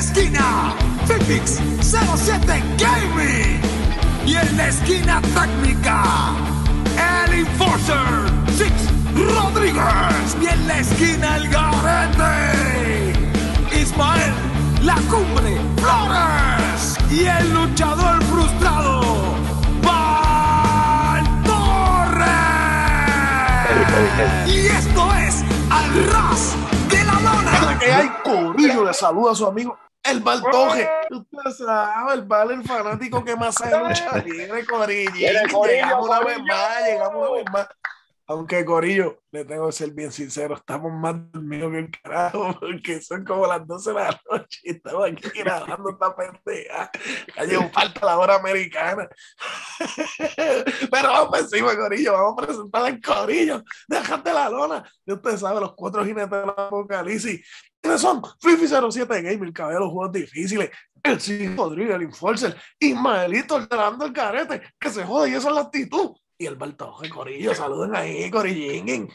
esquina, Fifix 07 Gaming. Y en la esquina técnica, el Enforcer Six Rodríguez. Y en la esquina, el Garete. Ismael La Cumbre Flores. Y el luchador frustrado, Val Torres. Y esto es Al Ras de la Lona. que hay corillo le saluda a su amigo el Baltoje. Usted sabe, el Val, el fanático que más sabe lucha libre, corillo. Llegamos una vez más, llegamos una vez más. Aunque Corillo, le tengo que ser bien sincero, estamos más dormidos que el carajo, porque son como las 12 de la noche y estamos aquí grabando esta pendeja. Ya llegó falta la hora americana. Pero vamos encima, Corillo, vamos a presentar al Corillo. Déjate la lona. Y usted sabe, los cuatro jinetes del apocalipsis. ¿Quiénes son? Fifi 07 Gamer, el cabello de los juegos difíciles. El Cid Rodríguez, el Enforcer. Ismaelito, el el carete. Que se jode y esa es la actitud. Y el Baltoje, Corillo. Saluden ahí, Corillín.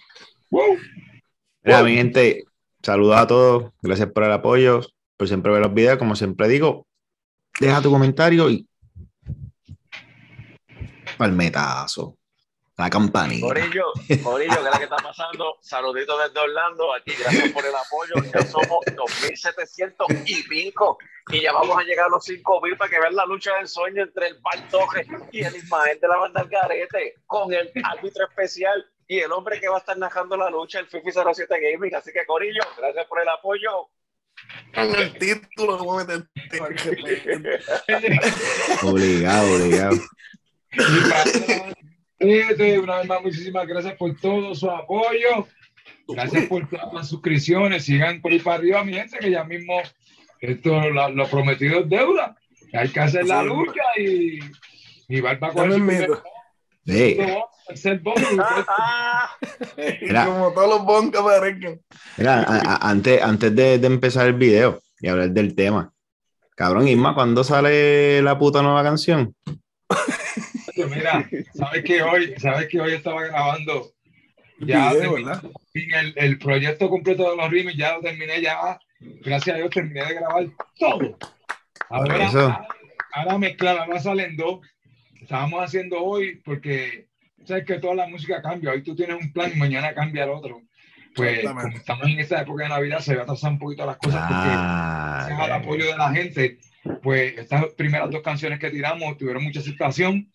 Mira, mi gente, saludos a todos. Gracias por el apoyo, por siempre ver los videos. Como siempre digo, deja tu comentario y. Palmetazo. La campanita. Corillo, Corillo, ¿qué es lo que está pasando? Saluditos desde Orlando, aquí, gracias por el apoyo. Ya somos 2.700 y pico. Y ya vamos a llegar a los 5.000 para que vean la lucha del sueño entre el Bartoje y el Ismael de la banda Algarete, con el árbitro especial y el hombre que va a estar narrando la lucha, el Fifi 07 Gaming. Así que, Corillo, gracias por el apoyo. En el título, voy a meter. Obligado, obligado. Fíjate, una vez más, muchísimas gracias por todo su apoyo. Gracias por todas las suscripciones. Sigan por ahí para arriba, mi gente, que ya mismo esto, lo, lo prometido es deuda. Hay que hacer la lucha y, y va para miedo. Sí. Mira. como todos los bons que aparezcan. Mira, a- a- antes, antes de, de empezar el video y hablar del tema, cabrón, Isma, ¿cuándo sale la puta nueva canción? Mira, sabes que hoy, sabes que hoy estaba grabando ya Video, terminé el, el proyecto completo de los remix, ya lo terminé, ya, gracias a Dios terminé de grabar todo. Ahora, ahora, ahora mezclar, ahora salen dos. Estábamos haciendo hoy porque sabes que toda la música cambia. Hoy tú tienes un plan y mañana cambia el otro. Pues como estamos en esta época de Navidad, se va a atrasar un poquito las cosas porque Ah, gracias al apoyo de la gente, pues estas primeras dos canciones que tiramos tuvieron mucha aceptación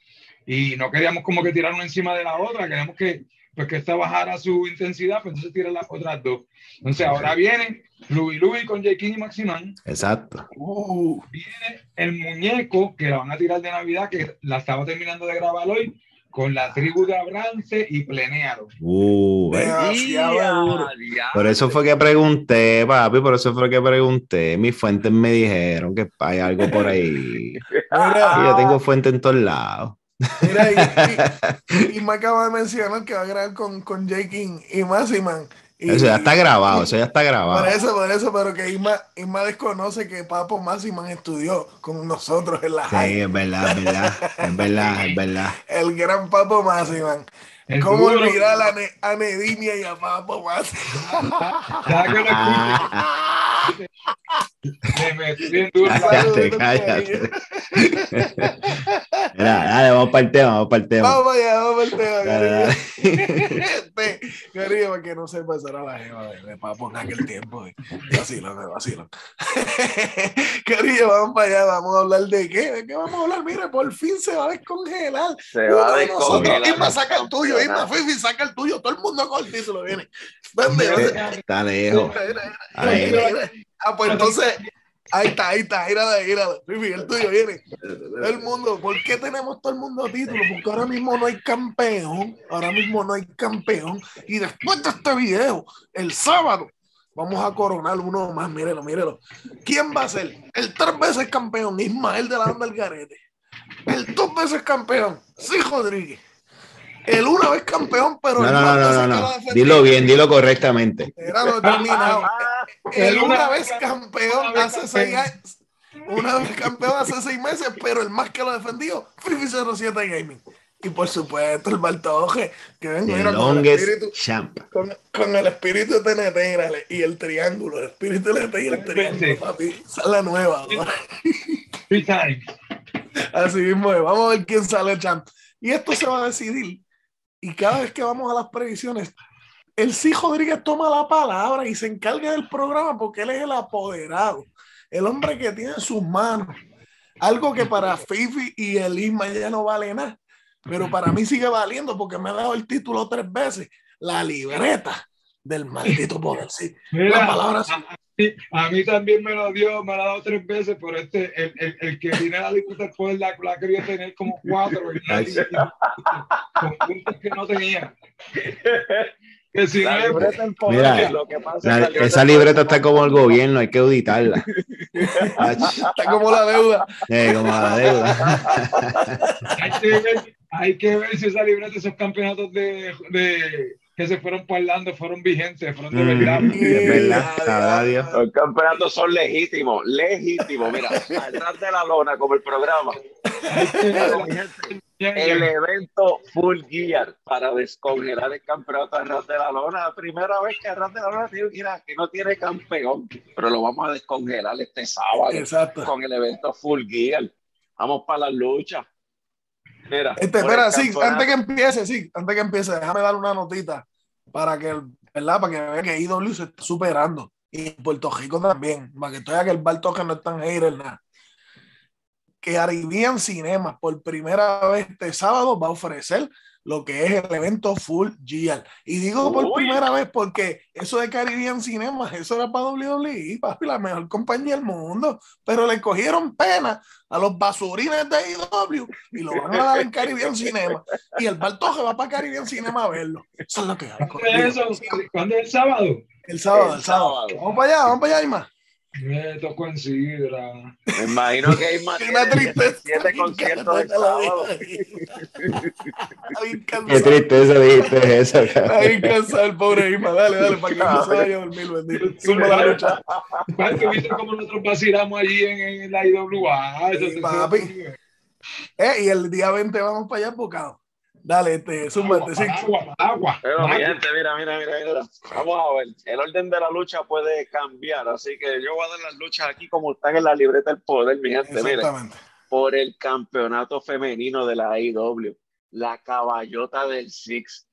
y no queríamos como que tirar una encima de la otra, queríamos que, pues que esta bajara su intensidad, pues entonces tirar las otras dos. Entonces ahora viene Louis Louis con J. King y Maximán, exacto. Uh, viene el muñeco que la van a tirar de Navidad, que la estaba terminando de grabar hoy, con la tribu de Abrance y Plenéalo. Uh, duro. Por eso fue que pregunté, papi, por eso fue que pregunté. Mis fuentes me dijeron que hay algo por ahí. Yo tengo fuentes en todos lados. Mira, y, y- y me acaba de mencionar que va a grabar con, con J. King y Massiman. Y- Eso ya está grabado, eso ya está Por grabado. eso, por eso, pero que Isma, Isma desconoce que Papo Massiman estudió con nosotros en la Sí, high. es verdad, es verdad, es verdad, es verdad. El gran Papo Massiman. El ¿Cómo duro. olvidar a, Ne- a y a Papo me metí bien duro. cállate, cállate. Mira, dale, vamos para el tema, vamos para el tema. Vamos allá, vamos tema, cariño. dale. Este, cariño, para que no se pasara la jeva de, de Papo en aquel tiempo. eh. Vacilo, me vacilo. Cariño, vamos para allá, vamos a hablar de qué, de qué vamos a hablar. Mire, por fin se va a descongelar. Se Uno va a de nosotros, descongelar. Isma, saca el tuyo, Fifi, saca el tuyo. Todo el mundo con el título viene. Está lejos. Ahí. Ah, pues entonces, ahí está, ahí está, míralo, míralo. Fifi, el tuyo viene. Todo el mundo, ¿por qué tenemos todo el mundo título? Porque ahora mismo no hay campeón, ahora mismo no hay campeón. Y después de este video, el sábado, vamos a coronar uno más, mírelo, mírelo. ¿Quién va a ser? El tres veces campeón, Ismael de la banda del Garete. El dos veces campeón, sí, Rodríguez. El una vez campeón, pero No, el no, más no, no, no, que lo no. ha defendido. Dilo bien, dilo correctamente. Era lo terminado. El una vez campeón hace seis años. Una vez campeón hace seis meses, pero el más que lo defendió, Fifi 07 Gaming. Y por supuesto, el Bartoje, que ven, The mira, con el espíritu, champ. con, con el espíritu de TNT mírale, y el triángulo, el espíritu de TNT y el triángulo, papi. Esa es la nueva. ¿no? Three times. Así mismo es. Vamos a ver quién sale champ. Y esto se va a decidir. Y cada vez que vamos a las previsiones, el sí Rodríguez toma la palabra y se encarga del programa porque él es el apoderado, el hombre que tiene en sus manos algo que para Fifi y el Isma ya no vale nada, pero para mí sigue valiendo porque me ha dado el título tres veces, la libreta del maldito poder. Sí, Mira, la palabra sí. Sí, a mí también me lo dio, me lo ha dado tres veces, pero este, el, el, el que tiene la disputa después la, la quería tener como cuatro, y y- con puntos que no tenía. Que si no La es- libreta del poder, Mira, lo que pasa La- la esa libreta está como el gobierno, hay que auditarla. Está como la deuda. como la deuda. hay, que ver, hay que ver si esa libreta, esos campeonatos de, de que se fueron parlando, fueron vigentes, fueron de Mm. verdad. Es verdad, Dios. Los campeonatos son legítimos, legítimos. Mira, atrás de la lona, como el programa. El evento Full Gear para descongelar el campeonato a ras de la lona. La primera vez que a ras de la lona tiene que no tiene campeón, pero lo vamos a descongelar este sábado Exacto. con el evento Full Gear. Vamos para la lucha. Mira, Este, espera, sí, antes que empiece, sí, antes que empiece, déjame dar una notita para que, ¿verdad? Para que vean que IW se está superando. Y en Puerto Rico también, para que estoy que el Bartoque no es tan hater nada. Que Caribbean Cinemas por primera vez este sábado va a ofrecer lo que es el evento Full Gear. Y digo por Uy. primera vez porque eso de Caribbean Cinemas, eso era para WWE, papi, la mejor compañía del mundo. Pero le cogieron pena a los basurines de IW y lo van a dar en Caribbean Cinema. Y el Bartoje va para Caribbean Cinema a verlo. Eso es lo que hay. ¿Cuándo es eso? ¿Cuándo es el sábado? El sábado, El el sábado. sábado. Vamos para allá, vamos para allá, Isma. Me tocó en Sidra. Me imagino que hay más una tristeza. siete conciertos digo. sábado. Qué tristeza dijiste eso, Está cabrón. bien cansado el pobre Isma. Dale, dale, para que no se vaya a dormir, bendito. Suma la lucha. ¿Cuánto viste cómo nosotros vacilamos allí en, en la IWA? Eso, papi. Eh, y el día 20 vamos para allá, bocado. Dale, este, súmate, sí. Agua, agua, Pero mi gente, mira, mira, mira, mira. Vamos a ver. El orden de la lucha puede cambiar, así que yo voy a dar las luchas aquí como están en la libreta del poder, mi gente. Mire, Exactamente. por el campeonato femenino de la AEW, la caballota del Six,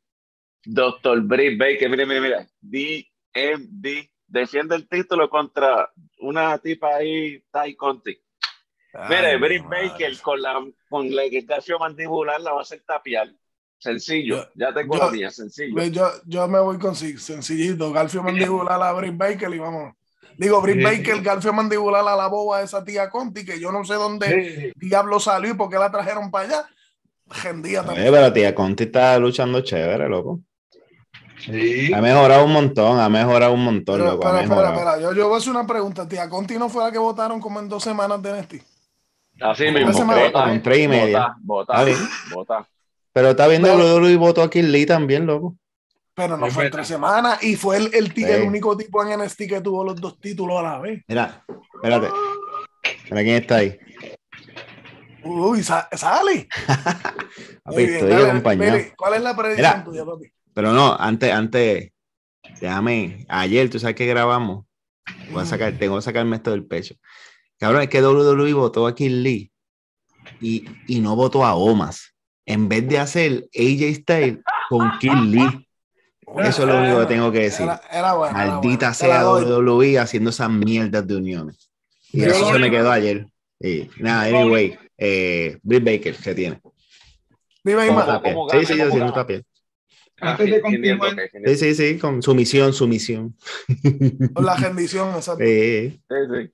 Dr. Britt Baker, mire, mire, mire, DMD, defiende el título contra una tipa ahí, Ty Conti. Mire, Britt. Baker con la con la equitación mandibular la va a hacer tapiar. Sencillo, Yo- ya tengo yo- la mía, sencillo. Yo, yo me voy con sí, sencillito. Garfio mandibular a Britt Baker y vamos. Digo, Britt Sí. Baker, Garfio mandibular a la boba de esa tía Conti, que yo no sé dónde Sí. diablo salió y por qué la trajeron para allá. Gendía Oye, también. pero tía Conti está luchando chévere, loco. Sí. Ha mejorado un montón, ha mejorado un montón, Pero, loco. Ha espera, espera, espera. Yo, yo voy a hacer una pregunta. Tía Conti no fue la que votaron como en dos semanas de NXT. Así mismo, con tres y media. Vota, Está vota, bien. vota. Pero está viendo. WWE y votó a Kill Lee también, loco. Pero no fue tres semanas y fue el, el, el único tipo en NXT que tuvo los dos títulos a la vez. Mira, espérate. Mira quién está ahí. Uy, sa- sale. Papi, estoy dale, acompañado. Billy, ¿Cuál es la predicción Mira. tuya, papi? Pero no, antes, antes, déjame, ayer, tú sabes que grabamos. Voy a sacar, tengo que sacarme esto del pecho. Cabrón, es que WWE votó a Kill Lee y, y no votó a Omas. En vez de hacer AJ Styles con Kill Lee. Eso es lo único que tengo que decir. Era, era bueno. era Maldita bueno. Sea. WWE haciendo esas mierdas de uniones. Y Yo eso se me quedó ayer. Y nada, anyway, eh, Britt Baker, ¿qué tiene? Dime, ¿Cómo Isma. está? Tapié. ¿Cómo Sí, sí, yo ¿Cómo siento gana? tapié. Antes de continuar. Sí, sí, sí, con sumisión, sumisión. Con la rendición, exacto. Sí. Sí, sí.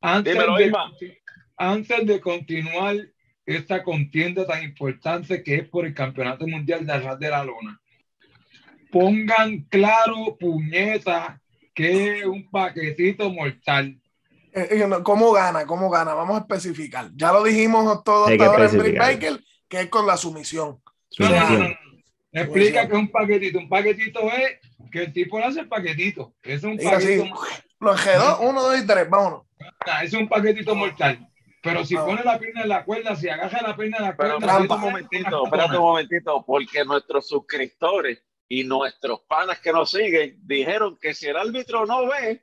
Antes Dímelo, de, antes de continuar esta contienda tan importante que es por el Campeonato Mundial de Arras de la Lona, pongan claro, puñeta, que es un paquetito mortal. Eh, eh, ¿Cómo gana? ¿Cómo gana? Vamos a especificar. Ya lo dijimos todos ahora en especificar. Baker, que es con la sumisión. No, no, no, no, Sumisión. no. Explica que es un paquetito. Un paquetito es que el tipo le hace el paquetito. Es un así, paquetito, lo enjedó, uno, dos y tres, vámonos. Es un paquetito mortal. Pero si Ah. pone la pierna en la cuerda, si agaja la pierna en la Pero cuerda. espérate trampa. un momentito, espérate un momentito, porque nuestros suscriptores y nuestros panas que nos siguen dijeron que si el árbitro no ve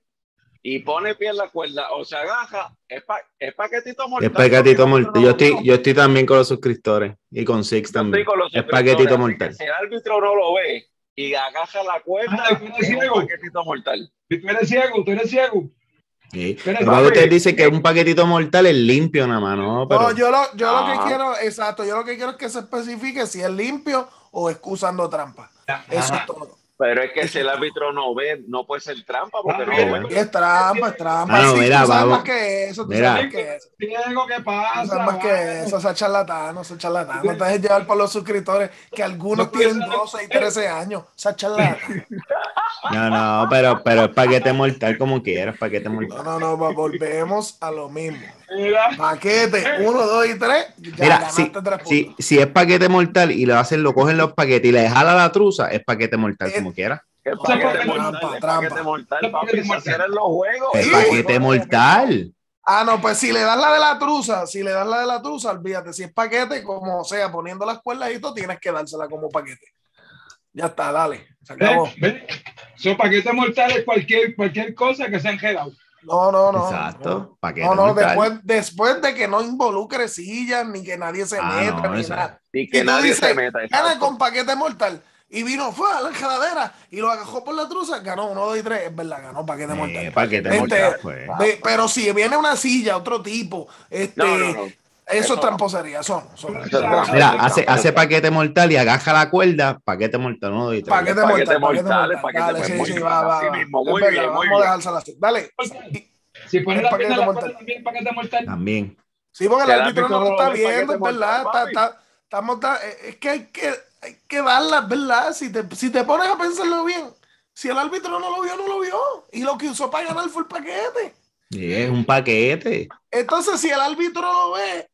y pone pie en la cuerda o se agaja, es, pa- es paquetito mortal. Es paquetito mortal. Yo estoy, yo estoy también con los suscriptores y con Six también. con los Es paquetito mortal. Si el árbitro no lo ve y agaja la cuerda, Ah, es paquetito mortal. Si tú eres ciego, tú eres ciego. Sí. Pero, Lo que papi, usted dice que un paquetito mortal es limpio nada más, ¿no? Pero No, yo lo, yo lo que Ah. quiero, exacto, yo lo que quiero es que se especifique si es limpio o es usando trampa. Eso Ajá. es todo. Pero es que si el árbitro no ve, no puede ser trampa porque Ah, no ve. es trampa, es trampa. Ah, no, sí, mira, tú sabes vamos. más que eso, tú Mira. sabes más que eso. Ciego, ¿qué Tú pasa? sabes más que eso, esa charlatano, esa charlatano. No te dejes llevar por los suscriptores, que algunos No tienen ser- 12 y 13 años. Esa charlatana. no, no, pero, pero es paquete mortal como quieras, paquete No, mortal. no, no, va- volvemos a lo mismo. Mira, Paquete, 1, 2 y 3. Ya Mira, si, tres si, si es paquete mortal y lo hacen, lo cogen los paquetes y le jala la truza, es paquete mortal Eh, como quiera. Es paquete mortal, es trampa. paquete mortal, Es papi. paquete Se mortal. cierran los juegos. Es Sí. paquete mortal. Ah, no, pues si le das la de la truza, si le das la de la truza, olvídate, si es paquete, como sea, poniendo las cuerdas y todo, tienes que dársela como paquete. Ya está, dale, se acabó. ven. Son paquetes mortales cualquier, cualquier cosa que se han quedado. No, no, no. Exacto, paquete No, no, mortal. después, después de que no involucre sillas, ni que nadie se Ah, meta, no, ni nada. Y que Y tú nadie dices, se meta. Gana con paquete mortal. Y vino, fue a la enjaladera y lo agajó por la truza, ganó uno, dos y tres. Es verdad, ganó paquete Eh, mortal. paquete Este, pues. Ve, pero si viene una silla, otro tipo, este, No, no, no. eso, Eso es no. tramposería, son. son. Mira, hace, hace paquete mortal y agaja la cuerda, paquete mortal, uno, dos y tres. Paquete Paquete mortal, paquete mortal, sí, sí, va, va, mismo, muy verdad, bien, muy Vamos a bien. dejársela así. Dale. Si pones Es la paquete mortal. también, paquete mortal. También. Sí, porque el Que árbitro no lo está no viendo, es verdad. Está- está- eh, es que hay que, hay que darla, ¿verdad? Si te, si te pones a pensarlo bien, si el árbitro no lo vio, no lo vio. Y lo que usó para ganar fue el paquete. Sí, es un paquete. Entonces, si el árbitro lo ve,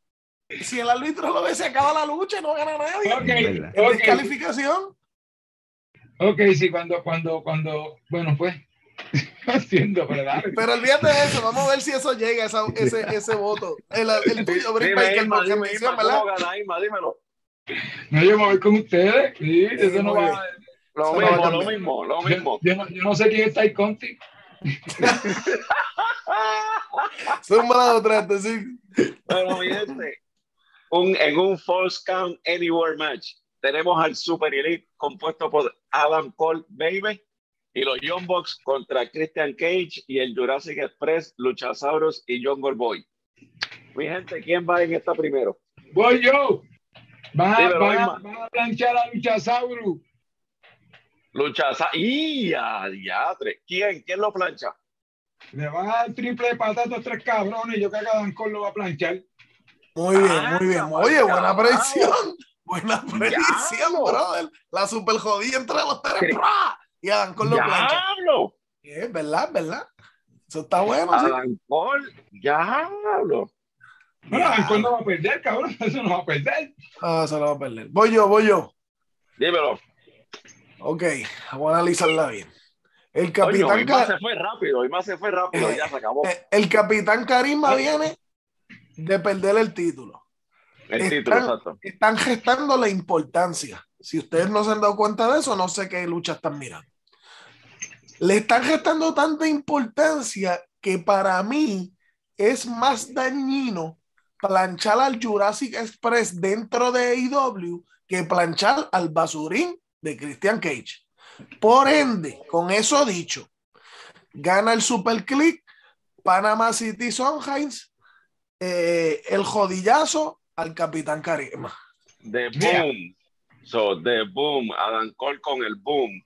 si el árbitro lo ve, se acaba la lucha y no gana nadie. Ok, Es verdad. Es ok. descalificación. Ok, sí, cuando, cuando, cuando, bueno, pues, no entiendo, pero olvídate de eso, vamos a ver si eso llega, esa- ese, ese voto. El, el tuyo, Brick Dime, Baker, mención, Irma, ¿verdad? ¿cómo gana, Irma? Dímelo. No, yo me voy con ustedes. Sí, eso no va. Lo no mismo, lo mismo, lo Yo, mismo. yo no, yo no sé quién está ahí contigo. Son malas otras, sí. Bueno, mi gente, un, en un False Count Anywhere match tenemos al Super Elite compuesto por Adam Cole, Baby, y los Young Bucks contra Christian Cage y el Jurassic Express, Luchasaurus y Jungle Boy. Mi gente, ¿quién va en esta primero? Voy yo. Van a, planchar a Luchasaurus. Luchasaurus. ¡Y a diatre! ¿Quién? ¿Quién lo plancha? Le van a dar triple de patata a estos tres cabrones y yo creo que Cole lo va a planchar. Muy bien, Ah, muy bien. Oye, buena predicción. Buena predicción, brother. La super jodida entre los tres. ¡Pra! Y Cole lo plancha. ¡Diablo! Es verdad, verdad. Eso está bueno, sí. ¡diablo! Bueno, Adam Cole no va a perder, cabrón. Eso no va a perder. Ah, se lo va a perder. Voy yo, voy yo. Dímelo. Ok, vamos a analizarla bien. El capitán, Irma Ca- se fue rápido, Irma se fue rápido, Eh, ya se acabó. eh, el capitán Carisma viene de perder el título. El están- título, exacto. Están gestando la importancia. Si ustedes no se han dado cuenta de eso, no sé qué lucha están mirando. Le están gestando tanta importancia que para mí es más dañino planchar al Jurassic Express dentro de AEW que planchar al basurín de Christian Cage. Por ende, con eso dicho, gana el Super Click, Panama City Sunshines, eh, el jodillazo al Capitán Carisma. The Mira. Boom. So, The Boom. Adam Cole con el Boom.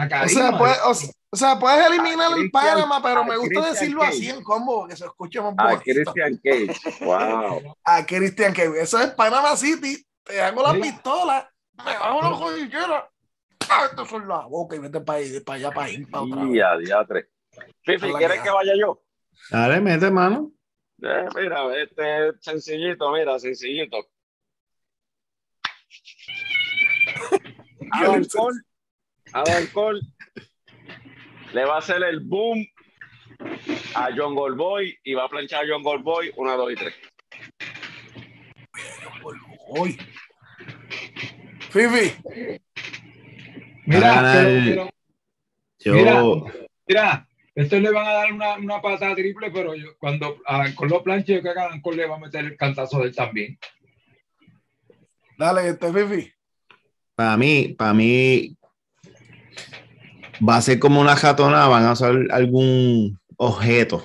A O sea, puedes, o, sea- o sea, puedes eliminar A el Christian- Panama, pero a me gusta Christian decirlo Cage. así en combo, que se escuche más A bonito. Christian Cage. Wow. A Christian Cage. Eso es Panama City. Te hago la Sí. pistola, me hago la jodillera. Esto son la boca y vete para para allá, para ir, para otra a diatre. Fifi, ¿quieres que vaya yo? Dale, mete mano. Eh, mira, este sencillito, mira, sencillito. Adam Cole, Adam Cole le va a hacer el boom a John Goldboy y va a planchar a John Goldboy una, dos y tres. Hoy. Fifi, Mira, ganar- pero- pero- Yo, Mira. mira, estos le van a dar una, una patada triple, pero yo, cuando con los planches, yo creo que Arancón le va a meter el cantazo de él también. dale, este Fifi. para mí, para mí, va a ser como una jatona, van a usar algún objeto.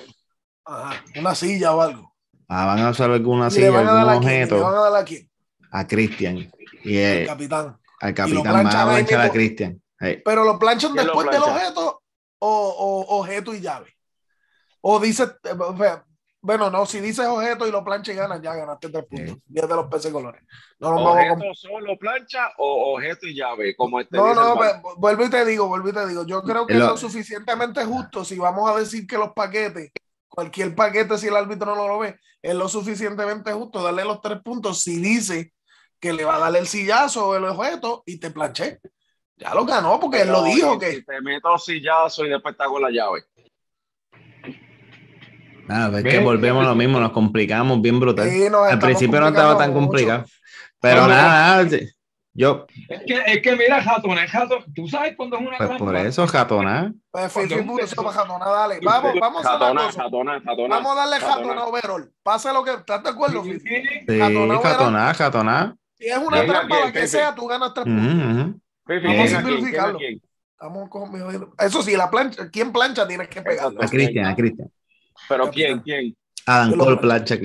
Ajá, una silla o algo. Ah, van a usar alguna silla, a algún a quién, le van objeto a dar a quién, a Cristian. Y al eh, capitán. al capitán van a planchar a. Cristian. Pero lo planchan ¿Quién lo después del objeto o, o objeto y llave. O dice, eh, o sea, bueno, no, si dices objeto y lo plancha y ganas, ya ganaste tres puntos. Diez de los peces colores. No nos vamos a comp- ¿Objeto solo plancha o objeto y llave? Como este No, no, vuelvo y te digo, vuelvo y te digo. Yo creo que es lo- suficientemente justo si vamos a decir que los paquetes, cualquier paquete, si el árbitro no lo ve, es lo suficientemente justo darle los tres puntos si dice que le va a dar el sillazo o el objeto y te planché. Ya lo ganó porque él lo dijo y que. Si te meto sillazo y después está con la llave. Nada, es que volvemos a lo mismo, nos complicamos bien brutal. Sí, Al principio no estaba tan complicado. mucho. Pero Cuando- nada, nada, yo, Es que, es que mira, Jatón, es Jatón. Tú sabes cuando es una pues por eso, jatona. Pues Cuando Fifi beso- para jatona, dale. Vamos, vamos a Jatona, cosa. jatona, jatona. Vamos a darle jatona. jatona a overall. Pase lo que. ¿Estás de acuerdo, Sí, Fifi? sí. Sí, Jatona, jatona, jatona. Si es una trampa, la que sea, tú ganas tres puntos. Vamos a ¿quién a a simplificarlo. quién? Estamos con Eso sí, la plancha, ¿quién plancha tienes que pegar? A Cristian, a Cristian. Pero. ¿quién? ¿Quién? Adam Cole plancha.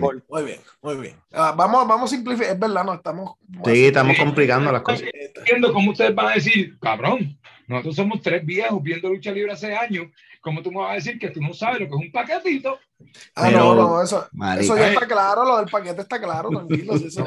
Cole. Muy bien, muy bien. Ah, vamos, vamos a simplificar. Es verdad, no estamos. Sí, estamos complicando las cosas. Entiendo cómo ustedes van a decir, cabrón, nosotros somos tres viejos viendo lucha libre hace años. ¿Cómo tú me vas a decir que tú no sabes lo que es un paquetito? Ah, Pero, no, no, eso, eso ya está claro. Lo del paquete está claro, tranquilo. eso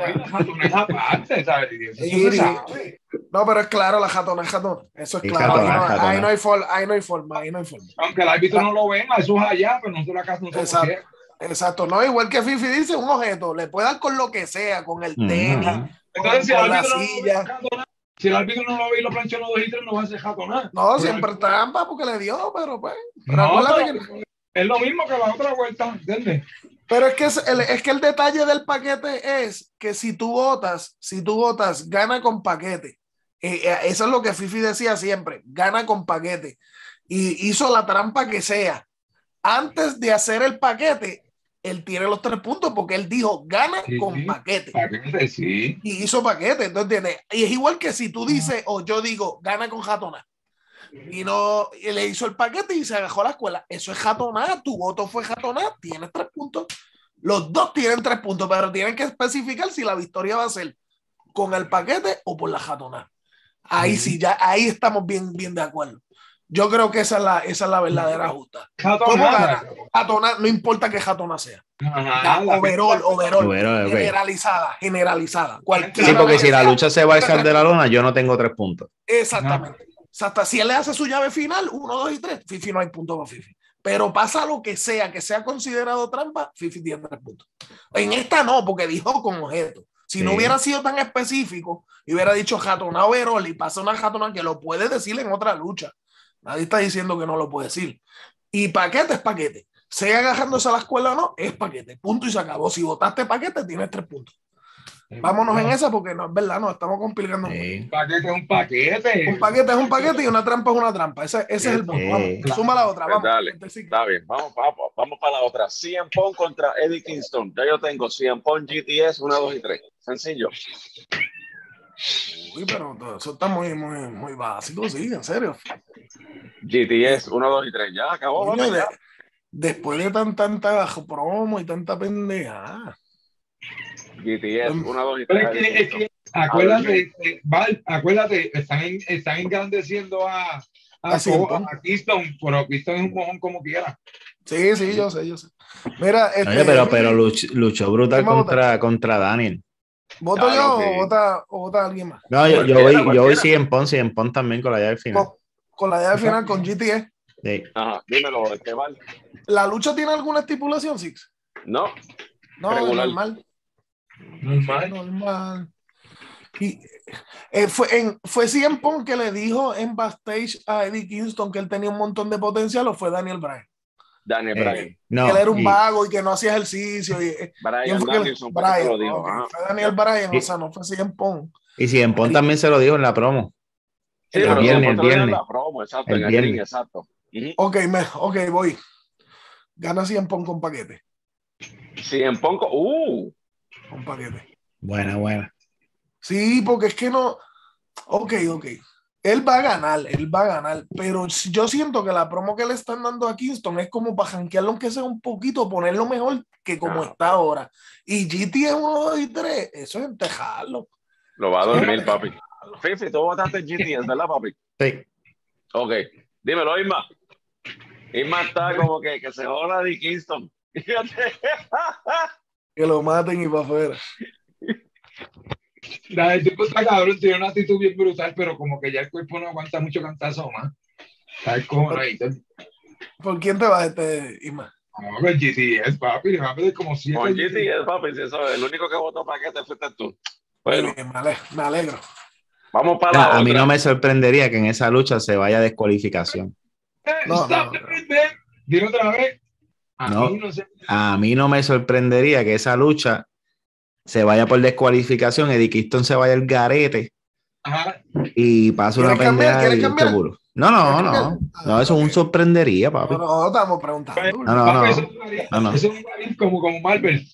No, pero es claro, la jatona es jatona. Eso es claro. jatona, ahí, no, jatona. ahí no hay forma, ahí no hay forma, ahí no hay forma. Aunque el árbitro no lo vea, eso es allá, pero nosotros acá no somos Exacto. Exacto, no, igual que Fifi dice, un objeto, le puede dar con lo que sea, con el tenis, ujú. Entonces, si el, Con la no si el árbitro no lo ve y lo plancha los dos y tres, no va a ser jatonada. No, siempre trampa porque le dio, pero pues. Pero No, pero que- es lo mismo que la otra vuelta, ¿entiendes? pero es que es el, es que el detalle del paquete es que si tú votas, si tú votas, gana con paquete. Eh, eh, eso es lo que Fifi decía siempre, gana con paquete. Y hizo la trampa que sea. Antes de hacer el paquete, él tiene los tres puntos porque él dijo gana Sí, con paquete. ¿Para qué te sí? y hizo paquete, entonces entiendes? Y es igual que si tú dices o yo digo gana con jatona y no y le hizo el paquete y se agajó a la escuela, eso es jatona, tu voto fue jatona, tienes tres puntos. Los dos tienen tres puntos, pero tienen que especificar si la victoria va a ser con el paquete o por la jatona. Ahí sí, ya ahí estamos bien, bien de acuerdo. Yo creo que esa es la, esa es la verdadera justa. ¿Cómo gana? Jatona, no importa que jatona sea. Ajá, la- overall, overall. Generalizada, generalizada. Cualquiera Sí, porque que si la sea. lucha se va a echar de la lona, yo no tengo tres puntos. Exactamente. Hasta si él le hace su llave final, uno, dos y tres, Fifi no hay punto para Fifi. Pero pasa lo que sea, que sea considerado trampa, Fifi tiene tres puntos. En esta no, porque dijo con objeto. Si no hubiera sido tan específico y hubiera dicho jatona overall y pasa una jatona que lo puede decir en otra lucha. Nadie está diciendo que no lo puede decir. Y paquete es paquete. Sea agarrándose a la escuela o no, es paquete. Punto y se acabó. Si votaste paquete, tienes tres puntos. Vámonos en esa porque no es verdad, nos estamos complicando. Sí. Un paquete es un paquete. Un paquete es un paquete y una trampa es una trampa. Ese, ese es el punto. Sí. Vamos, suma la otra. Vamos. dale. Sí. Está bien, vamos, vamos, vamos para la otra. CM Punk contra Eddie Kingston. Ya yo tengo CM Punk GTS 1, 2 y 3. Sencillo. Uy, pero todo eso está muy, muy, muy básico, sí, en serio. GTS 1, 2 y 3. Ya acabó. Coño, vamos, ya. Después de tan, tanta promo y tanta pendeja. GTS 1, 2 y Pero 3. es que, es que, acuérdate, Val, acuérdate, están, en- están engrandeciendo a, a, entonces. a Keystone, pero Keystone es un mojón como quiera. Sí, sí, yo sé, yo sé. Mira, este, Oye, pero, pero luch- luchó brutal ¿Quién va a contra, contra Daniel. ¿voto Claro yo que- o vota, o vota alguien más? No, yo, voy, yo voy cualquiera. 100 Pon, 100 Pon también con la llave final. Con, con la llave final con GTE. Sí. Ajá, dímelo, Esteban. ¿La lucha tiene alguna estipulación, Six? No, No, Regular. normal. Normal. Normal. Y eh, fue, en, fue CM Punk que le dijo en backstage a Eddie Kingston que él tenía un montón de potencial o fue Daniel Bryan. Daniel Eh, Bryan. no, que él era un y- vago y que no hacía ejercicio. Y, eh, Brian ¿quién fue que- Danielson, ¿por qué te Brian, lo digo? ok, Ajá. fue Daniel Bryan, Y- o sea, no fue CM Punk. y Pon también se lo dijo en la promo. Sí, El pero viernes, el viernes. la promo, exacto, El en el ring, viernes. Ok, me, ok, voy. Gana CM Punk con paquete. Sí, en Ponco, uh, Con paquete. Buena, buena. Sí, porque es que no. Ok, ok. Él va a ganar, él va a ganar. Pero si- yo siento que la promo que le están dando a Kingston es como para janquearlo, aunque sea un poquito, ponerlo mejor que como Ah. está ahora. Y GT es 1, 2 y 3, eso es entejarlo. lo va a dormir, papi. Fifi, tú votaste GTS, ¿verdad, papi? Sí. Ok, dímelo, Isma. Isma está como que, que se joda de Kingston. Fíjate. Que lo maten y para afuera. La del tipo está cabrón, tiene una actitud bien brutal, pero como que ya el cuerpo no aguanta mucho cantazo más. ¿Sabes cómo no? Entonces, ¿Por quién te vas este, Isma? No, el GTS, papi, le va a pedir como siete. Con GTS, papi, si eso, el único que votó para que te fuiste tú. Bueno, me, ale- me alegro. vamos para la A, a mí no me sorprendería que en esa lucha se vaya a descualificación. No. Dilo otra vez. A No. mí no. A mí no me sorprendería que esa lucha se vaya por descualificación, Eddie Kingston se vaya al garete Ajá. y pase una pendeja seguro. No, no, ¿Quieres no. No, eso es un sorprendería, papi. No, no, estamos preguntando. No, no, no. Eso es un variante- No, no. eso es un variante como, como Marvel.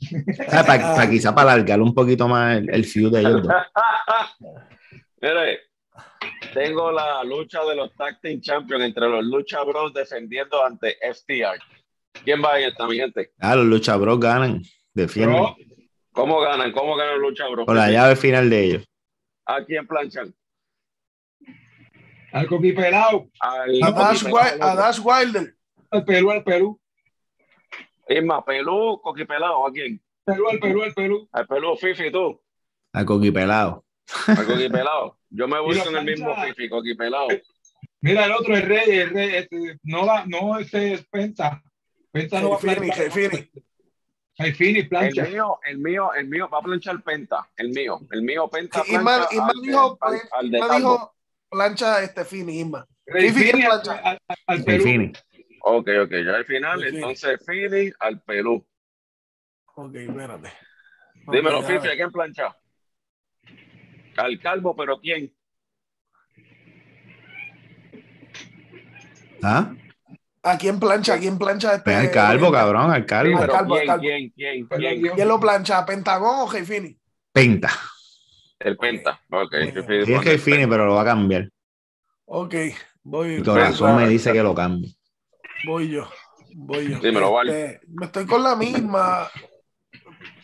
para quizá para alargar un poquito más el, el feud de ellos dos. Tengo la lucha de los Tag Team Champions entre los Lucha Bros defendiendo ante FTR. ¿Quién va en esta, mi gente? Ah, los Lucha Bros ganan, defienden. Bro, ¿Cómo ganan? ¿Cómo ganan los Lucha Bros? Con la llave final de ellos. ¿A quién planchan? al coqui pelado, Al, A Dash, Coqui Wi- Pelado. a Dash Wilder. al Perú, al Perú. Isma, Pelú, Coqui Pelado, ¿a quién? Perú, al Perú, al Perú. Al Pelú, Fifi, tú. A Coqui Al Pelado. Yo me voy la con el mismo plancha. Fifi, Coqui Pelado. Mira el otro, el rey, el rey, este, no va, no, este es Penta. Penta no va a Jefini, planchar. Jefini. Jefini, El plancha. mío, el mío, el mío va a planchar Penta. El mío, el mío Penta. Sí, plancha Isma al dijo, al- al de Calvo. dijo plancha este Fini, Isma. Rey Fifi, Fini al, plancha. al- al- al El Perú. Fini. Ok, ok, ya al final, entonces Fini al Pelú. Ok, espérate. Dímelo, a Fifi. ¿a quién plancha? Al Calvo, pero ¿quién? ¿Ah? ¿A quién plancha? ¿A quién plancha este? Al calvo, cabrón, al Sí, calvo. pero Calvo, ¿quién, Calvo. quién, quién, quién? ¿Quién lo plancha? ¿A ¿Pentagón o Jefini? Penta. El Penta. Ok, Sí, es pone que el el Fini, pero lo va a cambiar. Ok, voy. Mi corazón me dice que lo cambie. Voy yo. Voy yo. Dímelo, vale. Este, Me estoy con la misma.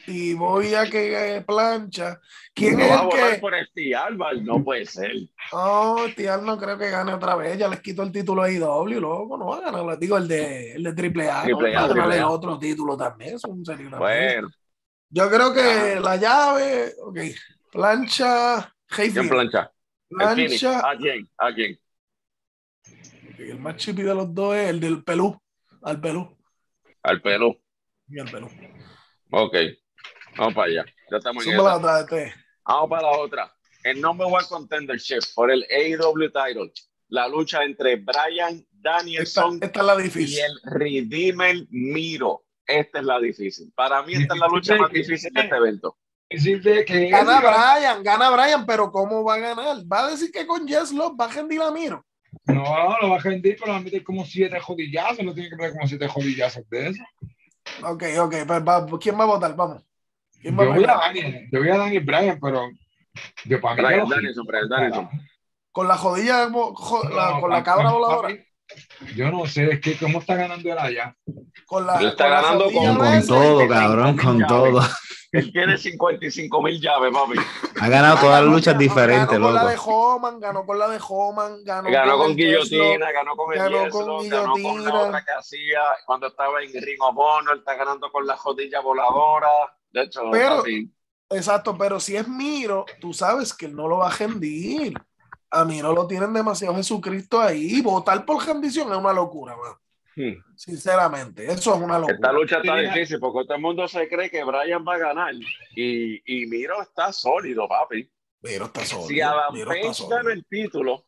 Y voy a que eh, plancha. ¿Quién No es va el que.? por Álvaro, no puede ser. No, Tial no creo que gane otra vez. Ya les quito el título a IW, loco. No va a ganar. Les digo el de, el de Triple A. Triple A, Triple otro título también. Bueno, Yo creo que la llave. Ok. Plancha. ¿quién plancha? Plancha. ¿A quién? ¿A quién? El más chipi de los dos es el del pelú. Al pelú. Al Pelú. Y al pelú. Ok, vamos para allá. Ya estamos en esa. otra de. Vamos para la otra. El number one contendership por el AEW title. La lucha entre Brian Esta, Danielson esta es la y difícil. el Redeemer Miro. Esta es la difícil. Para mí esta es la lucha más difícil de este evento. Que Gana él Brian, gana Brian, pero ¿cómo va a ganar? ¿Va a decir que con Jess Love va a rendir a Miro? No, lo va a rendir, pero va a meter como siete jodillazos. No tiene que meter como siete jodillazos de eso. Ok, ok, pues va- ¿quién va a votar? Vamos. ¿Quién va Yo a voy a? Daniel, yo voy a Daniel Bryan, pero yo para mí Brian Danielson, Brian Danielson. Con la jodilla, la- con la pa- cabra voladora. Yo no sé, es que cómo está ganando él allá. Con la, está con ganando con- Con todo, cabrón, con todo. Él tiene 55 mil llaves, papi. Ha ganado todas las luchas diferentes, Ganó con la de. Homan, ganó con la de Homan, ganó, Ganó con Love. guillotina, ganó con el ganó con ganó con la otra que hacía cuando estaba en Ring of Honor, está ganando con la jodilla voladora. De hecho, Pero- Exacto, pero si es Miro, tú sabes que él no lo va a rendir. A Miro lo tienen demasiado Jesucristo ahí. Votar por rendición es una locura, man. hmm, Sinceramente, eso es una locura. esta lucha está difícil porque todo el mundo se cree que Brian va a ganar. Y, y Miro está sólido, papi. Miro está solo. Si Adam Miro está Page sólido. gana el título,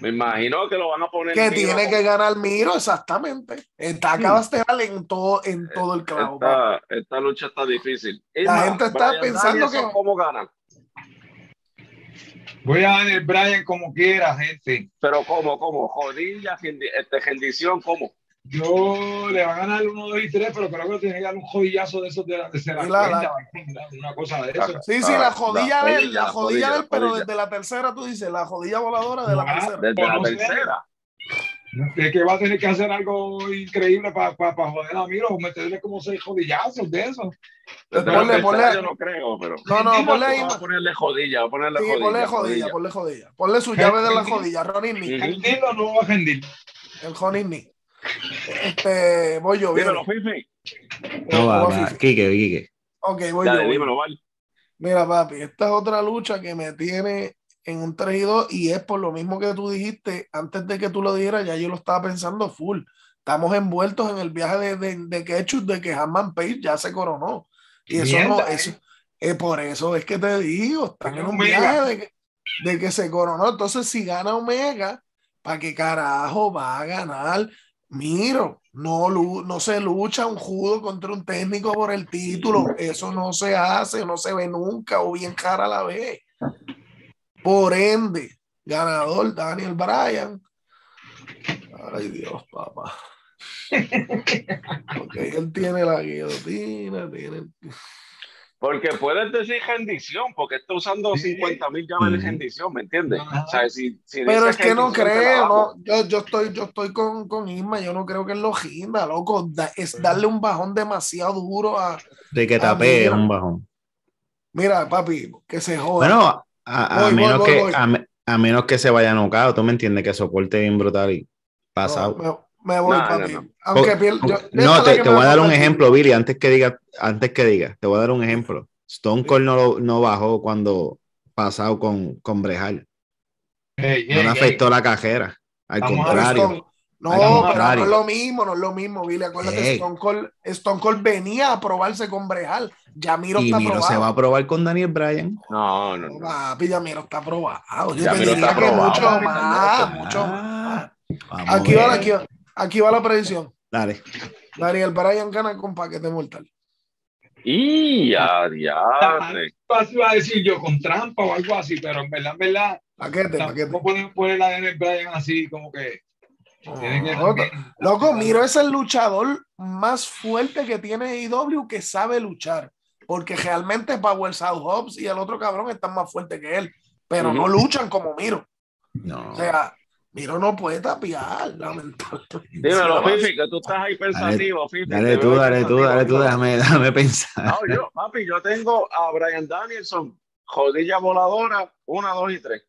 Me imagino que lo van a poner. Que Miro tiene como- que ganar Miro, exactamente. Está acabas de darle en todo, en todo el clavo. Esta, esta lucha está difícil. La gente está pensando que- ¿Cómo gana? Voy a Daniel Bryan como quiera, gente. Pero ¿cómo? ¿Cómo? Jodilla, este, rendición, ¿cómo? Yo le va a ganar el 1, 2 y 3, pero creo que tiene que dar un jodillazo de esos de la tercera la- cuenta, una cosa de eso. Sí, sí, la jodilla la de él, jodilla, la la jodilla jodilla, de él, la pero jodilla. desde la tercera, tú dices, la jodilla voladora de la Ah, tercera. Desde la no tercera. Es que va a tener que hacer algo increíble para joder a Miro, o meterle como seis jodillazos de eso. Desde Ponle, ponle- yo no creo, pero. No, no, ponle ahí. A ponerle jodilla, a ponerle Sí, jodilla. ponle jodilla, ponle jodilla. Ponle su llave de la jodilla, Ronnie Ni. Ujú. ¿Rendir o no va a rendir? El Ronnie Ni. Este, voy yo, bien. Dímelo, Fifi. No va, Voy a va. Fifi. Quique, Quique. Ok, voy Dale, yo. dímelo, Val. Mira, papi, esta es otra lucha que me tiene en un 3 y 2 y es por lo mismo que tú dijiste, antes de que tú lo dijeras, ya yo lo estaba pensando full. Estamos envueltos en el viaje de, de, de Ketchum, de que Hammond Page ya se coronó. Y eso no, Mierda, eso, eh, por eso es que te digo, están en un Omega. viaje de que, de que se coronó. Entonces, si gana Omega, ¿para qué carajo va a ganar? Miro, no, no se lucha un judo contra un técnico por el título. Eso no se hace, no se ve nunca, o bien cara a la vez. Por ende, ganador Daniel Bryan. Ay, Dios, papá. Ok, él tiene la guillotina, tiene. Porque puedes decir rendición, porque está usando Sí. 50 mil llaves de rendición, ¿me entiendes? O sea, si, si Pero es que no creo, no. Yo, yo estoy, yo estoy con, con Isma, yo no creo que él lo ginda, loco. Da- es darle un bajón demasiado duro a. De que tapé es mira. un bajón. Mira, papi, que se joda. Bueno, a, a Voy, voy, menos voy, que voy. A, a menos que se vaya nocao, tú me entiendes que soporte bien brutal y pasado. No, me, voy, No, no, papi. no. Aunque yo- no, déjale te, que te voy a dar un ejemplo. Billy, antes que diga, antes que diga, te voy a dar un ejemplo. Stone Cold no, lo- no bajó cuando pasado con, con Brejal. No le afectó la cajera. Al Vamos contrario. No, Al pero no es lo mismo, no es lo mismo, Billy. Acuérdate, Ey. Stone, Cold, Stone Cold venía a probarse con Brejal. Yamiro Y está Miro probado. se va a probar con Daniel Bryan. No, no, No, papi, Yamiro está probado. Yo Yamiro te diría está que probado, mucho más, mucho Ah, más. Vamos Aquí va, aquí, va- aquí va la predicción. Dale. Daniel Bryan gana con paquete mortal. Y a. Así iba a decir yo con trampa o algo así, pero en verdad, en verdad, Paquete, paquete. tampoco pueden poner la de Daniel Bryan así como que No, Loco, Miro es el luchador más fuerte que tiene IW que sabe luchar. Porque realmente Power South Hobbs y el otro cabrón están más fuertes que él. Pero no luchan como Miro. No. O sea, Miro no puede tapiar, lamentablemente. Dímelo, Fifi, que tú estás ahí pensativo, Fifi. Dale tú, dale tú, dale tú, déjame, déjame pensar. No, yo, papi, yo tengo a Brian Danielson, jodilla voladora, una, dos y tres.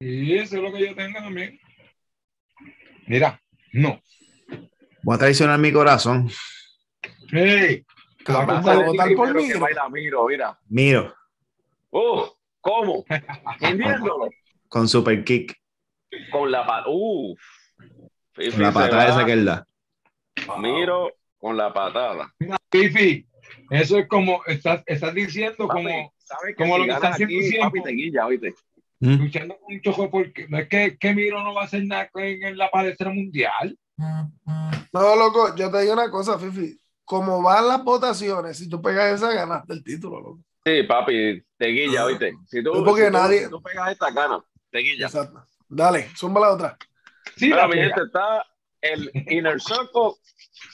Y eso es lo que yo tengo también. Mira, no. Voy a traicionar mi corazón. Hey, Cabrón, Vas a votar por que Miro. mira. Miro, Uh, ¿cómo? Con super kick. Con la patada. Fifi La patada esa que él da. Miro con la patada. mira, Fifi, eso es como, estás, estás diciendo Papi, como ¿sabes como lo que está ganas haciendo siempre. papi, te guilla, ¿oíste? ¿Mm? luchando con un chojo porque no es que, que Miro no va a hacer nada en, en la palestra mundial. No, loco, yo te digo una cosa, Fifi. Como van las votaciones, si tú pegas esa, ganaste el título, loco. Sí, papi, te guilla, ¿oíste? Si tú, porque si tú- nadie- si tú pegas esta gana, te guilla. Exacto. Dale, zumba la otra. Sí, Pero la mi gente está el Inner Circle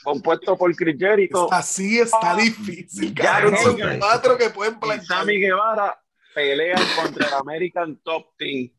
compuesto por Chris Jericho Así está difícil, Ya, cabrón. Son cuatro que pueden y planchar. Sammy Guevara pelean contra el American Top Team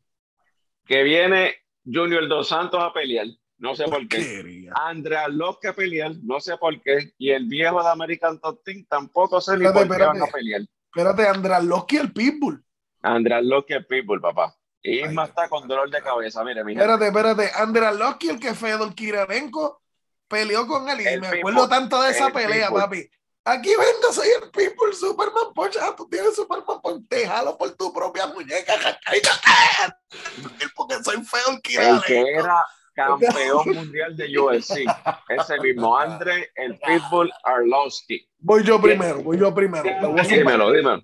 que viene Junior Dos Santos a pelear. No sé por qué. Andrea Locke a pelear, no sé por qué. Y el viejo de American Top Team tampoco sé ni por qué van a espérate. pelear. Espérate, Andraloski el Pitbull. Andrea Locke es Pitbull, papá. Y Isma está con dolor de cabeza. Mire, mira. Espérate, espérate. Andraloski el que Fedor Kirarenko peleó con él. Y El me Pitbull. acuerdo tanto de esa El pelea, Pitbull. papi. Aquí vengo, soy el Pitbull Superman Pocha. Tú tienes Superman Punch. Te jalo por tu propia muñeca. Porque soy Fedor El que Kirarenko. era campeón mundial de UFC. Ese mismo, Andre, el Pitbull Arlovsky. Voy yo primero, voy yo primero. Dímelo, dímelo.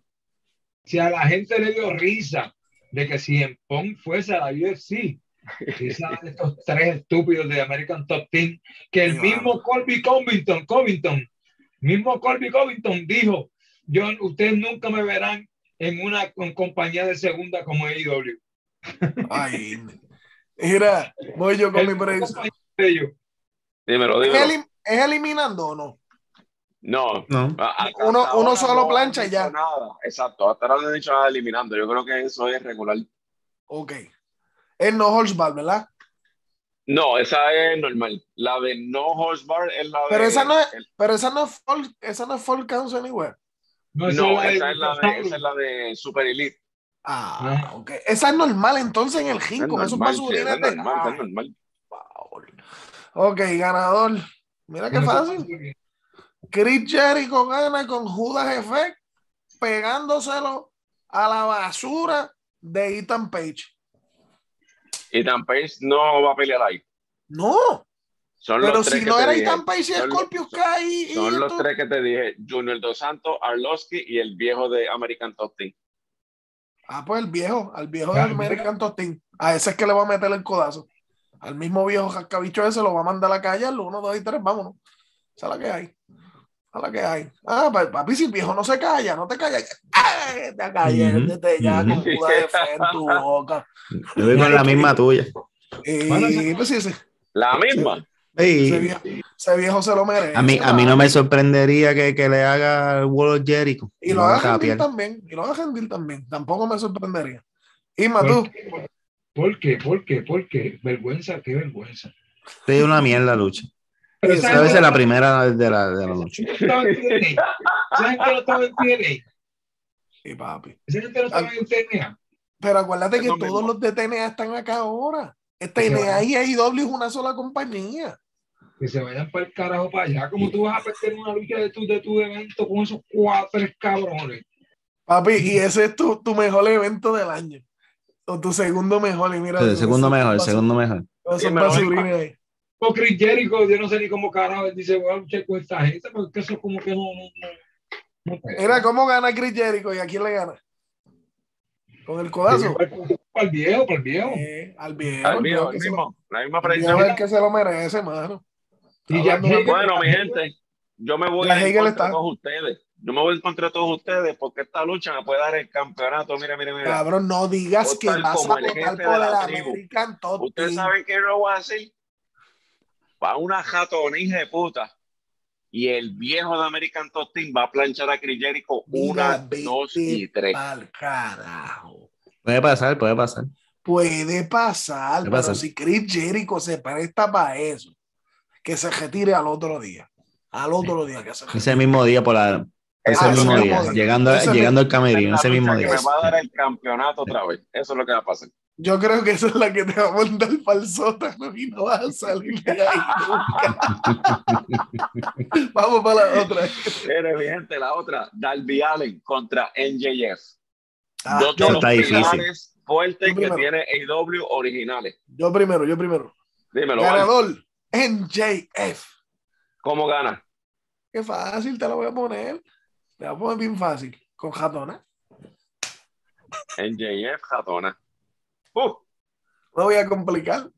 Si a la gente le dio risa de que si en Pong fuese a la UFC, Quizás estos tres estúpidos de American Top Team, que el mismo Colby Covington, Covington, mismo Colby Covington dijo, yo, ustedes nunca me verán en una con- compañía de segunda como AEW. Ay, mira, voy yo con El mi predicción. Dímelo, ¿Es, dímelo. elim- es eliminando o no? No. No. Uno- hasta uno solo no plancha y ya. Nada. Exacto, hasta ahora no han dicho nada eliminando. Yo creo que eso es regular. Ok. Es no holds barred, ¿verdad? No, esa es normal. La de no horsebar es la de. Pero esa no es- el- Pero esa no es full, esa no es full count anywhere. No, no, esa esa es la de, esa es la de Super Elite. Ah, ok. Esa es normal entonces en el ring, Es con esos basurines es de- normal, es normal. Ok, ganador. Mira qué fácil. Chris Jericho gana con Judas Effect pegándoselo a la basura de Ethan Page. Ethan Page no va a pelear ahí. No, Son pero los tres si no era. Ethan Page y Son- Scorpio Sky y, y Son los tres que te dije: Junior Dos Santos, Arlovsky y el viejo de American Top Team. Ah, pues el viejo, al viejo de American Top Team. A ese es que le va a meter el codazo. Al mismo viejo jascabicho ese lo va a mandar a la calle, al uno, dos y tres, vámonos. Esa es la que hay. La que hay. Ah, pa- papi, si el viejo no se calla, no te callas. ¡Ay! Te calles, Ujú, vete ya ujú. con Judas Effect en tu boca. Yo voy con la misma tuya. Y pues sí, sí. La misma. Ey, Ese viejo, ese viejo se lo merece. a, mí, a mí no me sorprendería que, que le haga el World of Jericho. Y lo haga. Gentil también. Y lo haga Gentil también. Tampoco me sorprendería. Isma, ¿Por tú. ¿Por qué? ¿Por qué? ¿Por qué? Vergüenza, qué vergüenza. Sí, una mierda lucha. Pero Esa ¿sabes Esa vez es la primera de la, de la noche. Esa gente no estaba en TNA. Sí, papi. Esa gente no estaba en TNA. Pero acuérdate que todos los de TNA están acá ahora. TNA van. y AEW es una sola compañía. Que se vayan para el carajo para allá. ¿Cómo tú vas a perder una lucha de tu, de tu evento con esos cuatro cabrones? Papi, y ese es tu, tu mejor evento del año. O tu segundo mejor. Y mira, El segundo mejor, el segundo mejor. esos O Chris Jericho, yo no sé ni cómo carajo él dice, voy a luchar con esta gente, porque eso como que no. no, no. Mira cómo gana Chris Jericho y a quién le gana. Con el codazo. Para el viejo, para el viejo. Eh, al viejo. Al al viejo, el lo- mismo. La misma al predicción. es el que se lo merece, mano. Y ya Bueno, mi gente, yo me voy La a Hegel contra está- todos ustedes. Yo me voy en contra de todos ustedes porque esta lucha me puede dar el campeonato. Mira, mira, mira. Cabrón, no digas que vas a votar por el la tribu. American Top Ustedes saben que yo lo voy a hacer. Va una jatonija de puta. Y el viejo de American Top Team va a planchar a Chris Jericho una, dos y tres. pa'l carajo. Puede pasar, puede pasar. Puede pasar, Puede pero si Chris Jericho se presta para eso, que se retire al otro día. Al otro día que se retire. Ese mismo día por la. Ese Ah, mismo ese día, llegando, Ese llegando al camerino, ese mismo día. que me va a dar el campeonato otra vez. Eso es lo que va a pasar. Yo creo que esa es la que te va a mandar para el sótano y no vas a salir de ahí nunca. Vamos para la otra. Mire, mi gente, la otra, Darby Allen contra NJF. Ah, Dos yo, de los está difícil. pilares fuertes que primero. tiene AEW originales. yo primero, yo primero. Dímelo. Ganador, NJF. ¿cómo gana? Qué fácil, te lo voy a poner. Te voy a poner bien fácil. Con jatona. NJF Jatona. Uh, No voy a complicar.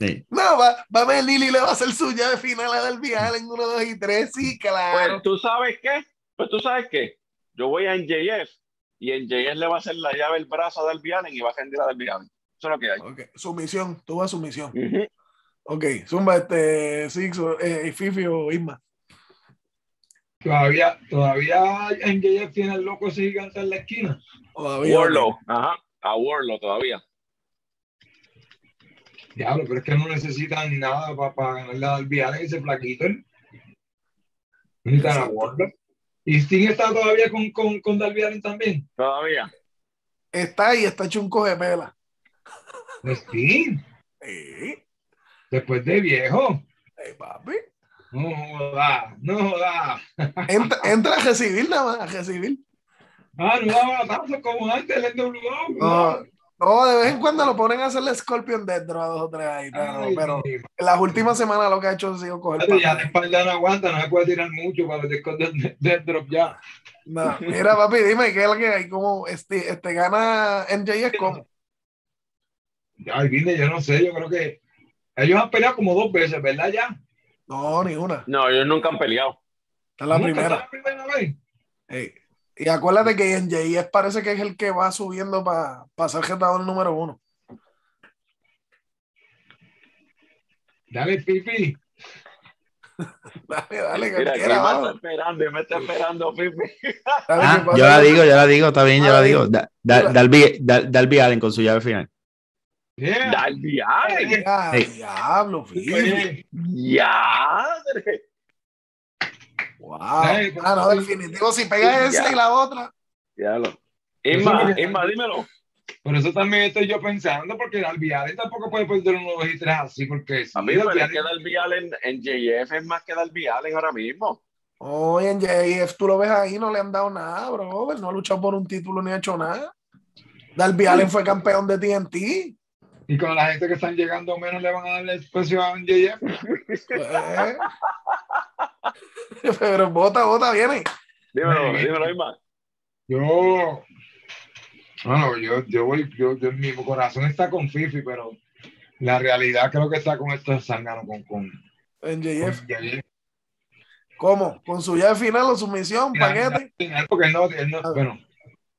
Sí. No, va, va a ver Lili le va a hacer suya de final a del viaje en 1, 2 y 3. Sí, claro. pues tú sabes qué, pues tú sabes qué. Yo voy a NJF y NJF le va a hacer la llave el brazo a Darby Allen y va a rendir a Darby Allen. Eso es lo que hay. Ok, sumisión, tú vas a sumisión. Ujú. Ok, zumba este Six, o, eh, Fifi o Isma. Todavía, todavía en JF tiene el loco ese gigante en la esquina. Todavía. Warlow, ajá, a Warlow todavía. Diablo, pero es que no necesitan nada para ganarle al Allen ese flaquito. ¿eh? Necesitan a. Warlock. Y Sting está todavía con, con, con Darby también. Todavía. Está ahí, está hecho un coge pela. Sting, Sí. después de viejo. Ey, papi. No joda, no joda. Entra, entra a recibir nada más, a recibir. Ah, no daba batazos como antes el NWO. No, no, de vez en cuando lo ponen a hacerle Scorpion Death Drop a dos o tres ahí, pero, Ay, pero mi en las últimas semanas lo que ha hecho ha sido coger Ya de espalda no aguanta, no se puede tirar mucho para meter con Death Death Drop ya. No, mira, papi, dime qué es lo que hay, como este, este gana NJS como Ay, vine, yo no sé, yo creo que ellos han peleado como dos veces, ¿verdad? Ya. No, ni una. No, ellos nunca han peleado. Esta es la ¿Nunca primera. fue la primera vez? Ey. Y acuérdate que en JF parece que es el que va subiendo para ser jetador número uno. Dale, Pipi. Dale, dale, que Mira, quiera, me está esperando y me está esperando, Pipi. Dale, Ah, yo la digo, yo la digo, está bien, yo la digo. Da- da- Dalby, Dal- Dalby Allen con su llave final. Yeah. Ya, Ey. diablo. Oye, Ya. Wow. Ah, no, definitivo. Si pegas Ya. esa y la otra. Ya lo. Eso- Isma, dímelo. Por eso también estoy yo pensando, porque Darby Allin tampoco puede perder uno, dos y tres así, porque si A mí me que Darby Allen en JF es más que Darby Allen ahora mismo. Oye, en JF tú lo ves ahí, no le han dado nada, bro. No ha luchado por un título ni ha hecho nada. Darby Allen fue campeón de TNT. Y con la gente que están llegando menos le van a darle espacio a JF. Eh. Pero bota, bota, viene. Dímelo, dímelo, Isma. Yo, bueno, yo, yo voy, yo, yo- mi corazón está con Fifi, pero la realidad creo que está con estos zánganos, con, con, En con JF. JF. ¿Cómo? ¿Con su llave final o sumisión? ¿Paquete? Porque él no, él no- bueno,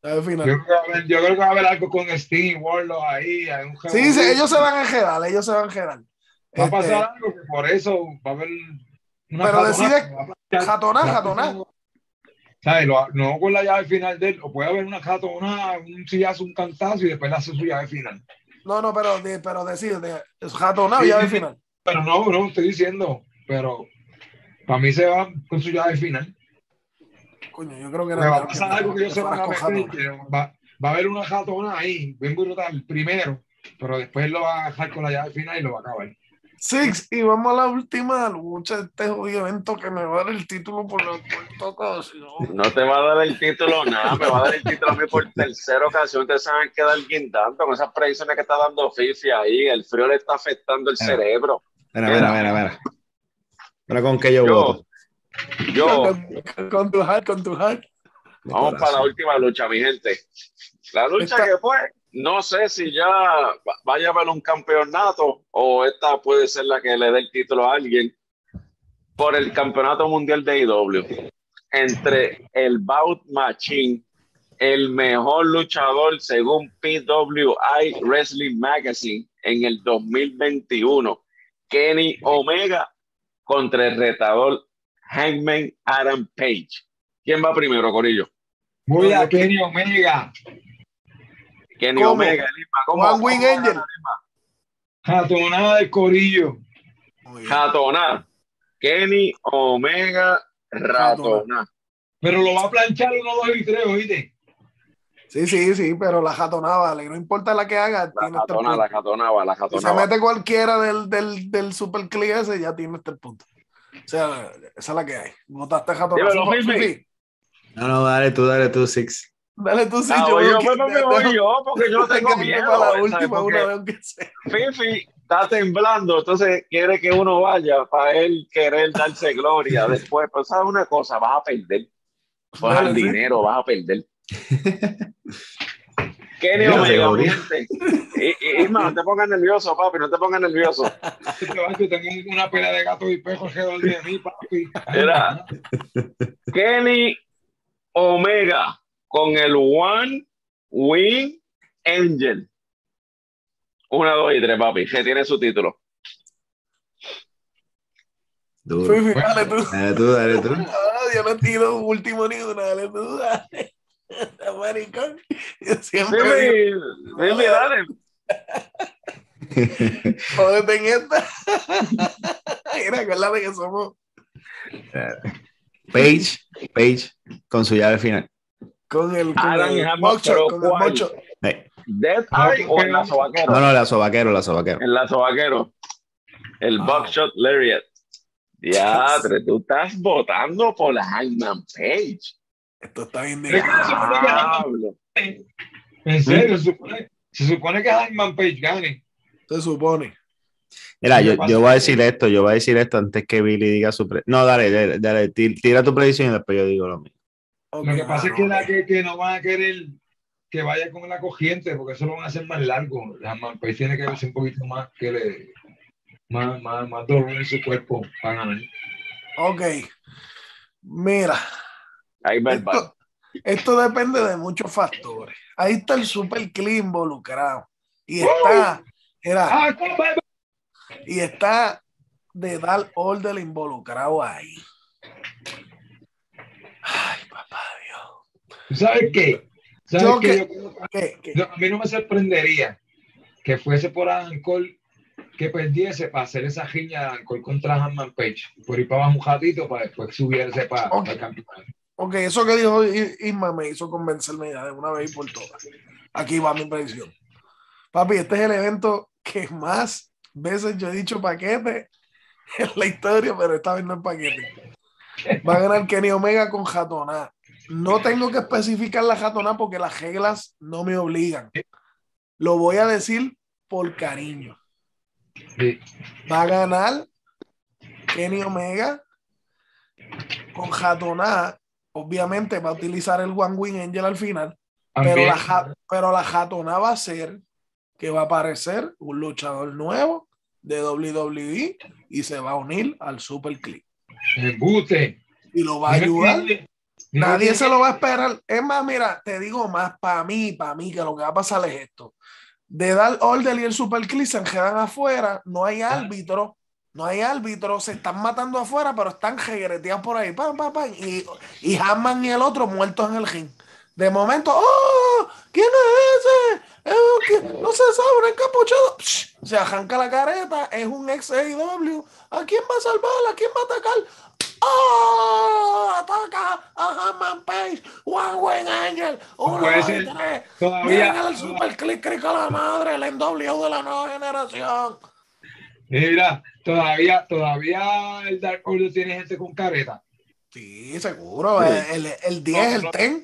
Llave yo creo, que va a haber, yo creo que va a haber algo con Sting y Warlock ahí. un Sí, sí, ellos se van a enredar, ellos se van a enredar. Va a pasar Este, algo que por eso va a haber una Pero decide-. Jatoná, jatoná. ¿Sabes? No con la llave final de él, o puede haber una jatona, un sillazo, un cantazo y después le hace su llave final. No, no, pero, de- pero decide, de- es jatonado, Sí, llave sí, sí. final. Pero no, no, estoy diciendo, pero para mí se va con su llave final. Coño, yo creo que Me va a pasar que- algo que que se van a meter, que va, va a haber una jatona ahí, bien brutal, primero, pero después lo va a dejar con la llave final y lo va a acabar. Six, y vamos a la última lucha de este jodido evento que me va a dar el título por la cuarta ocasión. No te va a dar el título nada, me va a dar el título a mí por tercera ocasión. Ustedes saben que dar guindando con esas predicciones que está dando Fifi ahí. El frío le está afectando el cerebro. Mira, mira, mira, mira. Mira con qué yo, Yo, voto. Yo, Con, con tu heart, con tu heart. vamos para la última lucha, mi gente. La lucha Esta- que fue, no sé si ya va- vaya a haber un campeonato o esta puede ser la que le dé el título a alguien por el campeonato mundial de IW entre el Bout Machine, el mejor luchador según PWI Wrestling Magazine en el 2021, Kenny Omega contra el retador Hangman Adam Page. ¿Quién va primero, Corillo? Voy a Kenny Omega, Kenny ¿Cómo? Omega, Lima. ¿Cómo? One Wing Angel. jatonada del corillo. Muy. Ratona. Kenny Omega Ratona. Pero lo va a planchar uno, dos y tres, oíste. Sí, sí, sí, pero la jatonada vale. No importa la que haga, La tiene este punto. la Ratona va, la Si se mete cualquiera del, del, del super ese, ya tiene este punto. O sea, esa es la que hay. Votaste jatonada. Dímelo, Fifi, No, no, dale tú, dale tú, Six. Dale tú, sí, Ah, yo yo, pues, me voy yo, porque yo no tengo miedo. para la última una vez aunque sea. Fifi está temblando, entonces quiere que uno vaya para él querer darse gloria después. Pero sabes una cosa, vas a perder. Vas al dinero, vas a perder. Kenny. Y, y, Isma, no te pongas nervioso, papi, no te pongas nervioso. Este tengo una pelea de gato y perro alrededor de mí, papi. Mira. Kenny Omega con el One Wing Angel. Una, dos y tres, papi. Que tiene su título. Duro. Dale tú. Dale tú, dale tú. Ah, yo no tiro último ni una, dale tú, dale. Maricón. Yo siempre digo, Dime, dime, dale. jódete en esta. Mira, acuérdate que somos Page, Page con su llave final. con el, con el mocho, con el mocho. Death Eye o el lazo vaquero. No, no, la sobaquero, la sobaquero. El lazo vaquero. El Ah. Buckshot Lariat. Ya, tú estás votando por la Hangman Page. Esto está bien no Diablo. En serio, se supone, se supone que Hangman Page gane. Se supone. Mira, ¿Qué yo, yo voy a decir esto, yo voy a decir esto antes que Billy diga su... pre- No, dale, dale, dale, ti- tira tu predicción y después yo digo lo mismo. Ok, Lo que pasa ah, es que, no, la que, que no van a querer que vaya con la corriente, porque eso lo van a hacer más largo. Hanman Page tiene que verse un poquito más que le más, más, más dolor en su cuerpo para ganar. Ok. Mira, Ahí esto, depende de muchos factores. Ahí está el super clean involucrado. Y está, era, ¡Ah, y está de dar orden involucrado ahí. Ay, papá Dios. ¿Tú ¿Sabes qué? ¿Sabes Yo qué? que- a mí no me sorprendería que fuese por Adam Cole que perdiese para hacer esa riña de Adam Cole contra Hanman Page. Por ir para abajo un ratito para después subirse para el campeonato. Ok, eso que dijo Isma me hizo convencerme ya de una vez y por todas. Aquí va mi predicción. Papi, este es el evento que más veces yo he dicho paquete en la historia, pero esta vez no es paquete. Va a ganar Kenny Omega con Jatoná. No tengo que especificar la Jatoná porque las reglas no me obligan. Lo voy a decir por cariño. Va a ganar Kenny Omega con Jatoná. Obviamente va a utilizar el One Wing Angel al final, pero la, pero la va a ser que va a aparecer un luchador nuevo de WWE y se va a unir al Super Click embuste. y lo va a ayudar. Nadie se lo va a esperar. Es más, mira, te digo más, para mí, para mí, que lo que va a pasar es esto. De dar orden y el Super Click se quedan afuera, no hay árbitro, no hay árbitro, se están matando afuera, pero están regreteados por ahí, pam, pam, pam, y, y Hammond y el otro muertos en el ring. De momento, ¡oh! ¿Quién es ese? Es un que- no se sabe, un encapuchado. Psh, Se arranca la careta, es un ex AEW. ¿A quién va a salvar? ¿A quién va a atacar? ¡Oh! Ataca a Hammond Page, One Wing Angel, uno, dos, tres. Miren el Super Click Click a la madre, el NW de la nueva generación. Mira, todavía, todavía el Dark Order tiene gente con careta. Sí, seguro. El, el, el 10, el 10.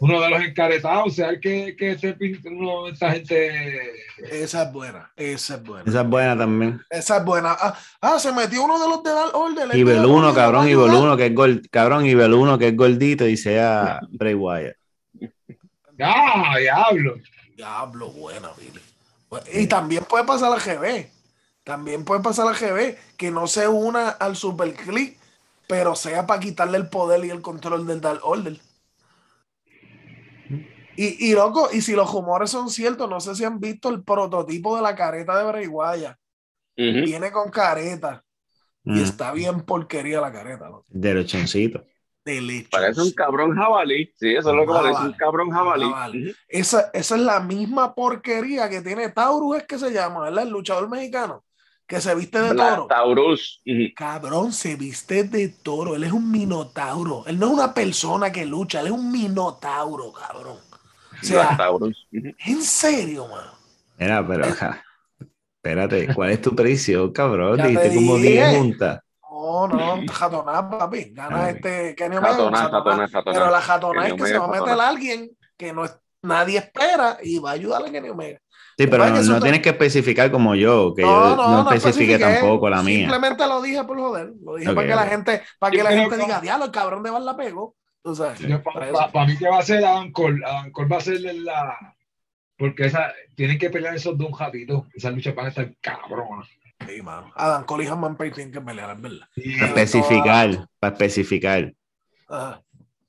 Uno de los encaretados, o sea, el que, que se pinta uno de esta gente. Esa es buena, esa es buena. Esa es buena también. Esa es buena. Ah, ah, se metió uno de los de Dark Order. Y Beluno, cabrón, y Beluno. Beluno que es gol, cabrón, y Beluno que es gordito y sea Bray Wyatt. ¡Ah, diablo! Diablo, buena, Billy. Y también puede pasar al GB. También puede pasar al GB que no se una al Super Click, pero sea para quitarle el poder y el control del Dark Order. Y, y loco, y si los rumores son ciertos, no sé si han visto el prototipo de la careta de Bray Wyatt. Ujú. Viene con careta y Mm, está bien porquería la careta. loco. de lechoncito. Parece un cabrón jabalí. Sí, eso es lo que parece un cabrón jabalí. Esa, esa es la misma porquería que tiene Taurus, es que se llama, ¿verdad? El luchador mexicano, que se viste de toro. Taurus. Cabrón, se viste de toro. Él es un minotauro. Él no es una persona que lucha, él es un minotauro, cabrón. O sea, en serio, mano. Mira, pero espérate, ¿cuál es tu precio, cabrón? Ya Dijiste como dije. 10 juntas. No, no, jatoná, papi. Gana Ah, este Kenny Omega. Jatoná, jatoná. jatoná. Pero la jatoná Kenny es que se va a meter a alguien que no es, nadie espera y va a ayudar a Kenny Omega. Sí, pero no, no te- tienes que especificar como yo, que yo no, especifique tampoco la mía. Simplemente lo dije por joder. Lo dije para que la gente, para que Yo la gente que- diga, diablo, el cabrón de Val la pegó. Tú sabes. Para mí que va a ser Adam Cole. Adam Cole va a ser la. Porque esa, tienen que pelear esos dos jaditos. Esas luchas van a estar cabronas. Sí, mano. Adam Cole y Hanman Page tienen que pelear, es verdad. Para especificar, para especificar. Ajá.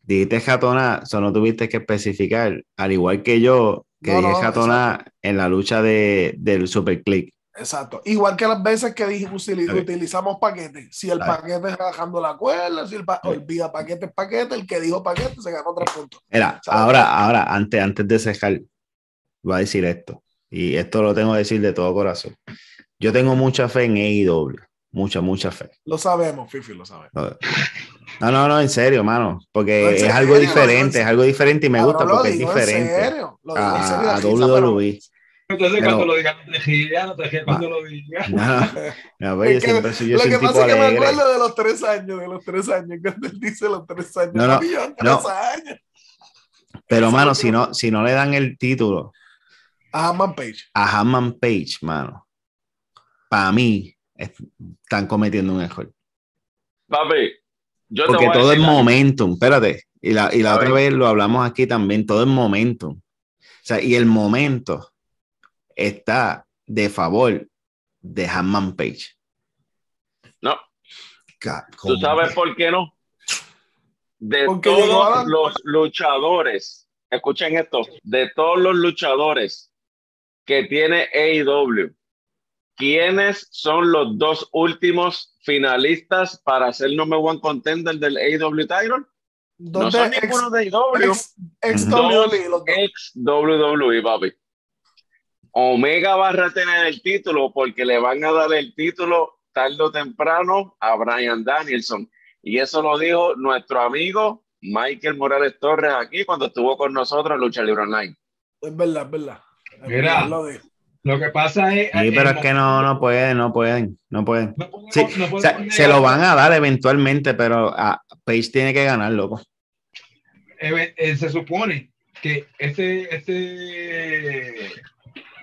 Dijiste jatona, solo tuviste que especificar, al igual que yo, que No, dije no, en la lucha de, del Super Click. Exacto. Igual que las veces que dije, Ok. utilizamos paquetes. Si el paquete es bajando la cuerda, si el pa- olvida paquete es paquete, el que dijo paquete se ganó tres puntos. Mira, ¿Sabes? ahora, ahora, antes, antes de cejar, voy a decir esto. Y esto lo tengo que decir de todo corazón. Yo tengo mucha fe en AEW. Mucha, mucha fe. Lo sabemos, Fifi, lo sabemos. No, no, no, en serio, mano. Porque No, es serio, algo diferente, en es algo diferente y me gusta porque es en diferente serio, lo digo en a, serio, a pero- WWE. Entonces, Pero- cuando lo digan, no te rías, no te rías cuando lo digas. No, no, Es yo que siempre soy, yo Lo soy que un tipo pasa es que me acuerdo de los tres años, de los tres años, cuando él dice los tres años. No, no, no. años. Pero, mano, si no, si no le dan el título A Hanman Page. a Hammond Page, mano, para mí están cometiendo un error. Papi, yo te Porque voy todo es momentum, espérate. Y la, y la otra vez lo hablamos aquí también, todo es momentum. sea, y el momento está de favor de Hanman Page. No, ¿tú sabes por qué no? De Porque todos los luchadores, escuchen esto, de todos los luchadores que tiene AEW, ¿quiénes son los dos últimos finalistas para ser number one contender del AEW title? No ¿Dónde son ex, ninguno de AEW. ex, ex Dos WWE, los dos? ex WWE, papi. Omega va a retener el título porque le van a dar el título tarde o temprano a Brian Danielson. Y eso lo dijo nuestro amigo Michael Morales Torres aquí cuando estuvo con nosotros en Lucha Libre Online. Es verdad, es verdad. Es Mira. verdad, lo Lo que pasa es. Sí, pero es que no, no pueden, no pueden, no pueden. no podemos- Sí, no o sea, se lo van a dar eventualmente, pero a Page tiene que ganar, loco. eh, eh, se supone que este, este,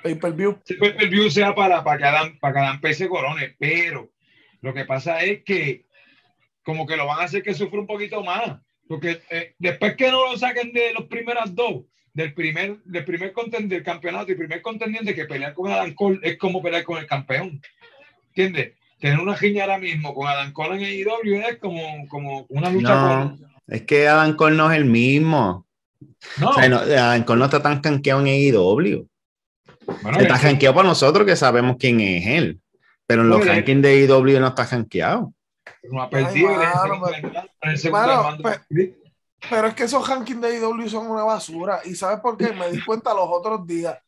pay-per-view. este pay-per-view sea para, para que Adam, para que Adam Page se corone, pero lo que pasa es que como que lo van a hacer que sufra un poquito más, porque eh, después que no lo saquen de los primeras dos, del primer, del primer contendiente del campeonato y primer contendiente que pelear con Adam Cole es como pelear con el campeón, ¿entiendes? Tener una riña ahora mismo con Adam Cole en AEW es como, como una lucha No, con... es que Adam Cole no es el mismo. No, O sea, no, Adam Cole no está tan canqueado en AEW. bueno, Está es- canqueado para nosotros que sabemos quién es él. Pero en los Oye. rankings de AEW no está canqueado. no ha perdido Ay, en el mano, segundo- en el segundo. Pero es que esos rankings de IW son una basura. ¿Y sabes por qué? Me di cuenta los otros días.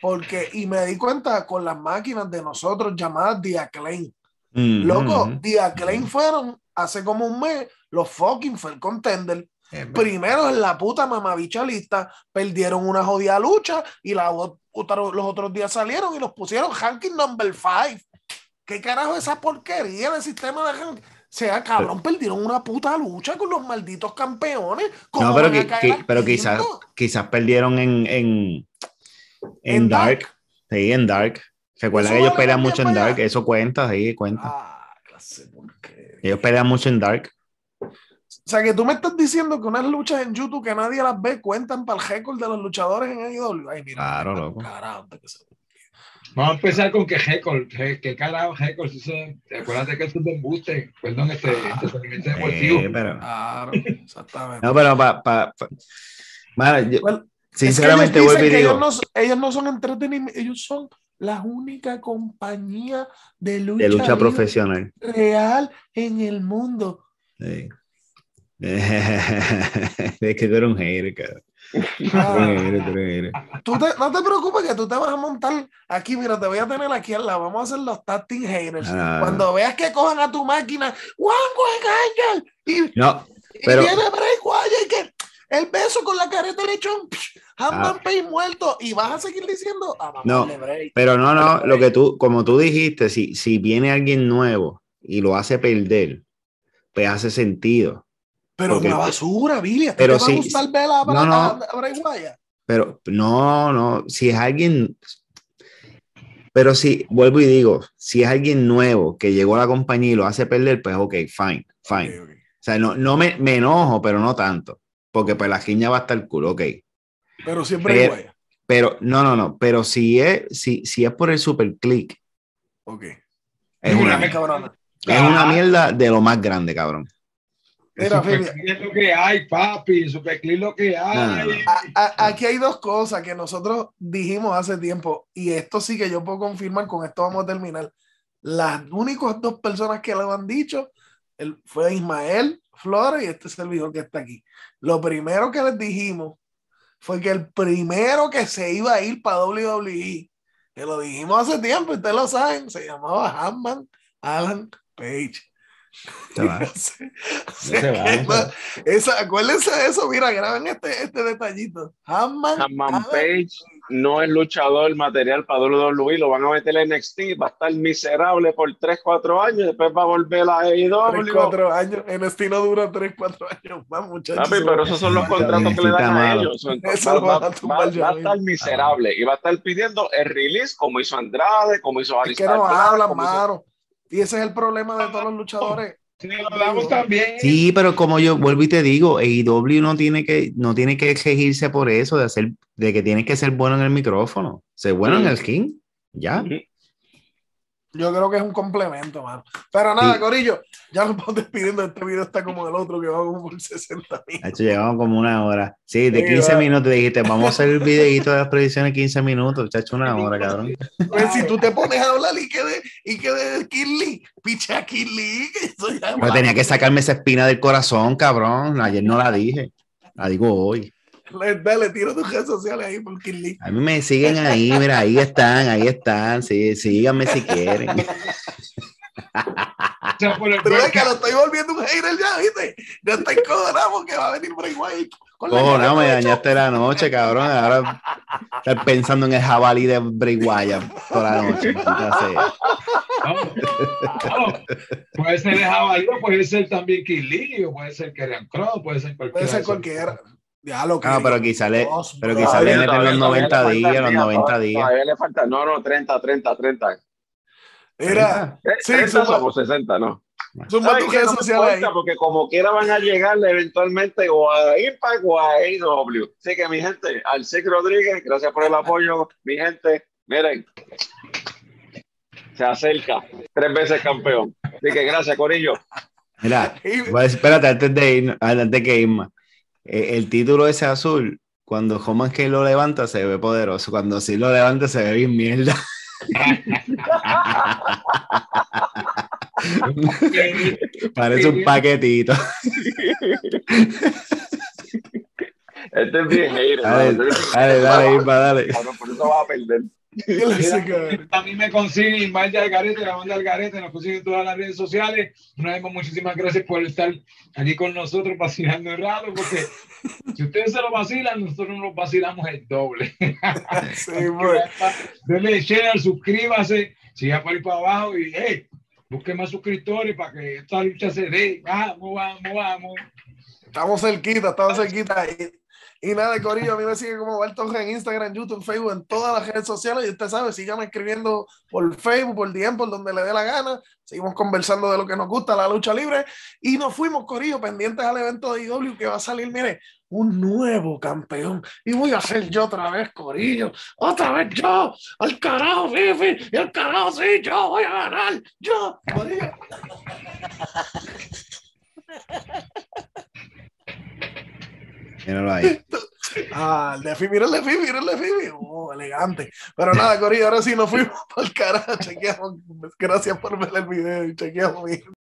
Porque, y me di cuenta con las máquinas de nosotros llamadas The Acclaim. Ujú, Loco. The Acclaim fueron hace como un mes los fucking fue el contender. Primero en la puta mamabicha lista, perdieron una jodida lucha y la otro- los otros días salieron y los pusieron ranking number 5. ¿Qué carajo es esa porquería del sistema de ranking? O sea, cabrón, perdieron una puta lucha con los malditos campeones. ¿Cómo No, pero, al pero quizás, quizás perdieron en, en, en, En Dark. Dark. Sí, en Dark. Recuerda que ellos pelean mucho en Dark. allá. Eso cuenta, sí, cuenta. Ah, clase. Ellos pelean mucho en Dark. O sea, que tú me estás diciendo que unas luchas en YouTube que nadie las ve cuentan para el récord de los luchadores en AEW. Ay, mira. Claro, loco. carajo, que se- Vamos a empezar con que Heckle, que carajo Heckle, eso, acuérdate que es de embuste, perdón, este, este segmento deportivo. Eh, pero- Claro, exactamente. no, pero para. Pa, pa- Well, sinceramente, es que ellos vuelvo y digo. ellos no, son- ellos no son entretenimiento, ellos son la única compañía de lucha, de lucha profesional. real en el mundo. Sí. es que tú eres un hater, cabrón. Tú Ah, te- no te preocupes que tú te vas a montar aquí, mira, te voy a tener aquí al lado. Vamos a hacer los team haters. Ah. Cuando veas que cojan a tu máquina, Juan Ángel, y, No, y Pero- viene Bray que el beso con la careta de lechón, Hanman Ah. Muerto, y vas a seguir diciendo, a No. pero no, no, lo que tú, como tú dijiste, si, si viene alguien nuevo y lo hace perder, pues hace sentido. Pero Porque- una basura, Billy. ¿a ti pero te va sí, a gustar ver a, no, no. a- a? Pero no, no, si es alguien, pero si, vuelvo y digo, si es alguien nuevo que llegó a la compañía y lo hace perder, pues ok, fine, fine. O sea, no, no me, me enojo, pero no tanto, porque pues la giña va a estar cool, ok. Pero siempre Pero-. Pero no, no, no, pero si es, si, si es por el super click, Ok. es una, cabrona. es una mierda de lo más grande, cabrón. Mira, Super Fili, Clean es lo que hay, papi, Super Clean es lo que hay. No, no, no. a- a- aquí hay dos cosas que nosotros dijimos hace tiempo, y esto sí que yo puedo confirmar, con esto vamos a terminar. Las únicas dos personas que lo han dicho el- fue Ismael Flores y este servidor que está aquí. Lo primero que les dijimos fue que el primero que se iba a ir para WWE, que lo dijimos hace tiempo, y ustedes lo saben, se llamaba Hanman Alan Page. Se va. Sí, se va, que se no- va. esa- acuérdense de eso, mira, graben este, este detallito. Hanman Alan- Page no es luchador material para WWE, lo van a meter en NXT, va a estar miserable por 3, 4 años, después va a volver a AEW. cuatro años. En estilo dura 3, 4 años más, muchachos. Papi, pero esos son los contratos que le dan a ellos. Eso va, va- va- va a estar miserable y va a estar pidiendo el release como hizo Andrade, como hizo Es que no hablan, mano. Y ese es el problema de todos los luchadores. Sí, pero como yo vuelvo y te digo, AEW no tiene que, no tiene que exigirse por eso, de hacer, de que tienes que ser bueno en el micrófono. Ser bueno en el king. Ya. Yo creo que es un complemento, mano. Pero nada, Sí. Corillo, ya nos vamos despidiendo. Este video está como el otro que va como por 60 mil. De hecho, llevamos como una hora. Sí, de Sí, 15 va. minutos dijiste, vamos a hacer el videito de las predicciones 15 minutos, chacho, una hora, cabrón. Pues si tú te pones a hablar y que de, y que de Kinley, picha ya Pero tenía que sacarme esa espina del corazón, cabrón. Ayer no la dije. La digo hoy. Le- Dale, tira tus redes sociales ahí por Kinley. A mí me siguen ahí, mira, ahí están, ahí están. Sí, síganme si quieren. Pero es que lo estoy volviendo un hater ya, ¿viste? Ya está encojonado porque va a venir Bray Wyatt. Cojo, no, me dañaste la noche, cabrón. Ahora estar pensando en el jabalí de Bray Wyatt toda la noche. Vamos, vamos. Puede ser el jabalí, o puede ser también Kili, o puede ser Kerian Cross, puede ser cualquiera. Puede ser cualquiera. Ya lo que. No, pero quizá le, Dios, pero quizá le meten los todavía 90 le faltan días, los días, 90 todavía- días. Todavía le falta, no, no, 30, 30, 30. Mira, Eh, Sí, 30 zumba. somos 60, ¿no? zumba ¿Sabes tus redes No sociales ahí. Porque como quiera van a llegar eventualmente o a Impact o a AEW. Así que mi gente, al Six Rodríguez, gracias por el apoyo. Mi gente, miren, se acerca, tres veces campeón. Así que gracias, Corillo. Mira, decir- espérate, antes de ir, antes que ir más. Eh, el título ese azul, cuando Homan que lo levanta, se ve poderoso. Cuando sí lo levanta, se ve bien mierda. Parece un paquetito. Este es bien hater, Dale, ¿no? dale, dale, Isma, dale. Por eso vas a perder. A mí me consiguen Ismael de Algarete, la banda Algarete, nos consiguen en todas las redes sociales. Una vez más, muchísimas gracias por estar aquí con nosotros vacilando el rato, porque si ustedes se lo vacilan, nosotros nos vacilamos el doble. Sí, pues. Denle share, suscríbase, siga por ahí para abajo y hey, busque más suscriptores para que esta lucha se dé. Vamos, vamos, vamos. Estamos cerquita, estamos cerquita. Y, nada, Corillo, a mí me sigue como Barton en Instagram, YouTube, Facebook, en todas las redes sociales. Y usted sabe, síganme escribiendo por Facebook, por DM, por donde le dé la gana. Seguimos conversando de lo que nos gusta, la lucha libre. Y nos fuimos, Corillo, pendientes al evento de IW que va a salir, mire, un nuevo campeón. Y voy a ser yo otra vez, Corillo. Otra vez yo. Al carajo, Fifi. Y al carajo, sí, yo voy a ganar. Yo, Corillo. Míralo ahí. Ah, el de mira el de mira el de. Oh, elegante. Pero nada, Corillo, ahora sí nos fuimos por el carajo. Chequeamos. Gracias por ver el video. Chequeamos.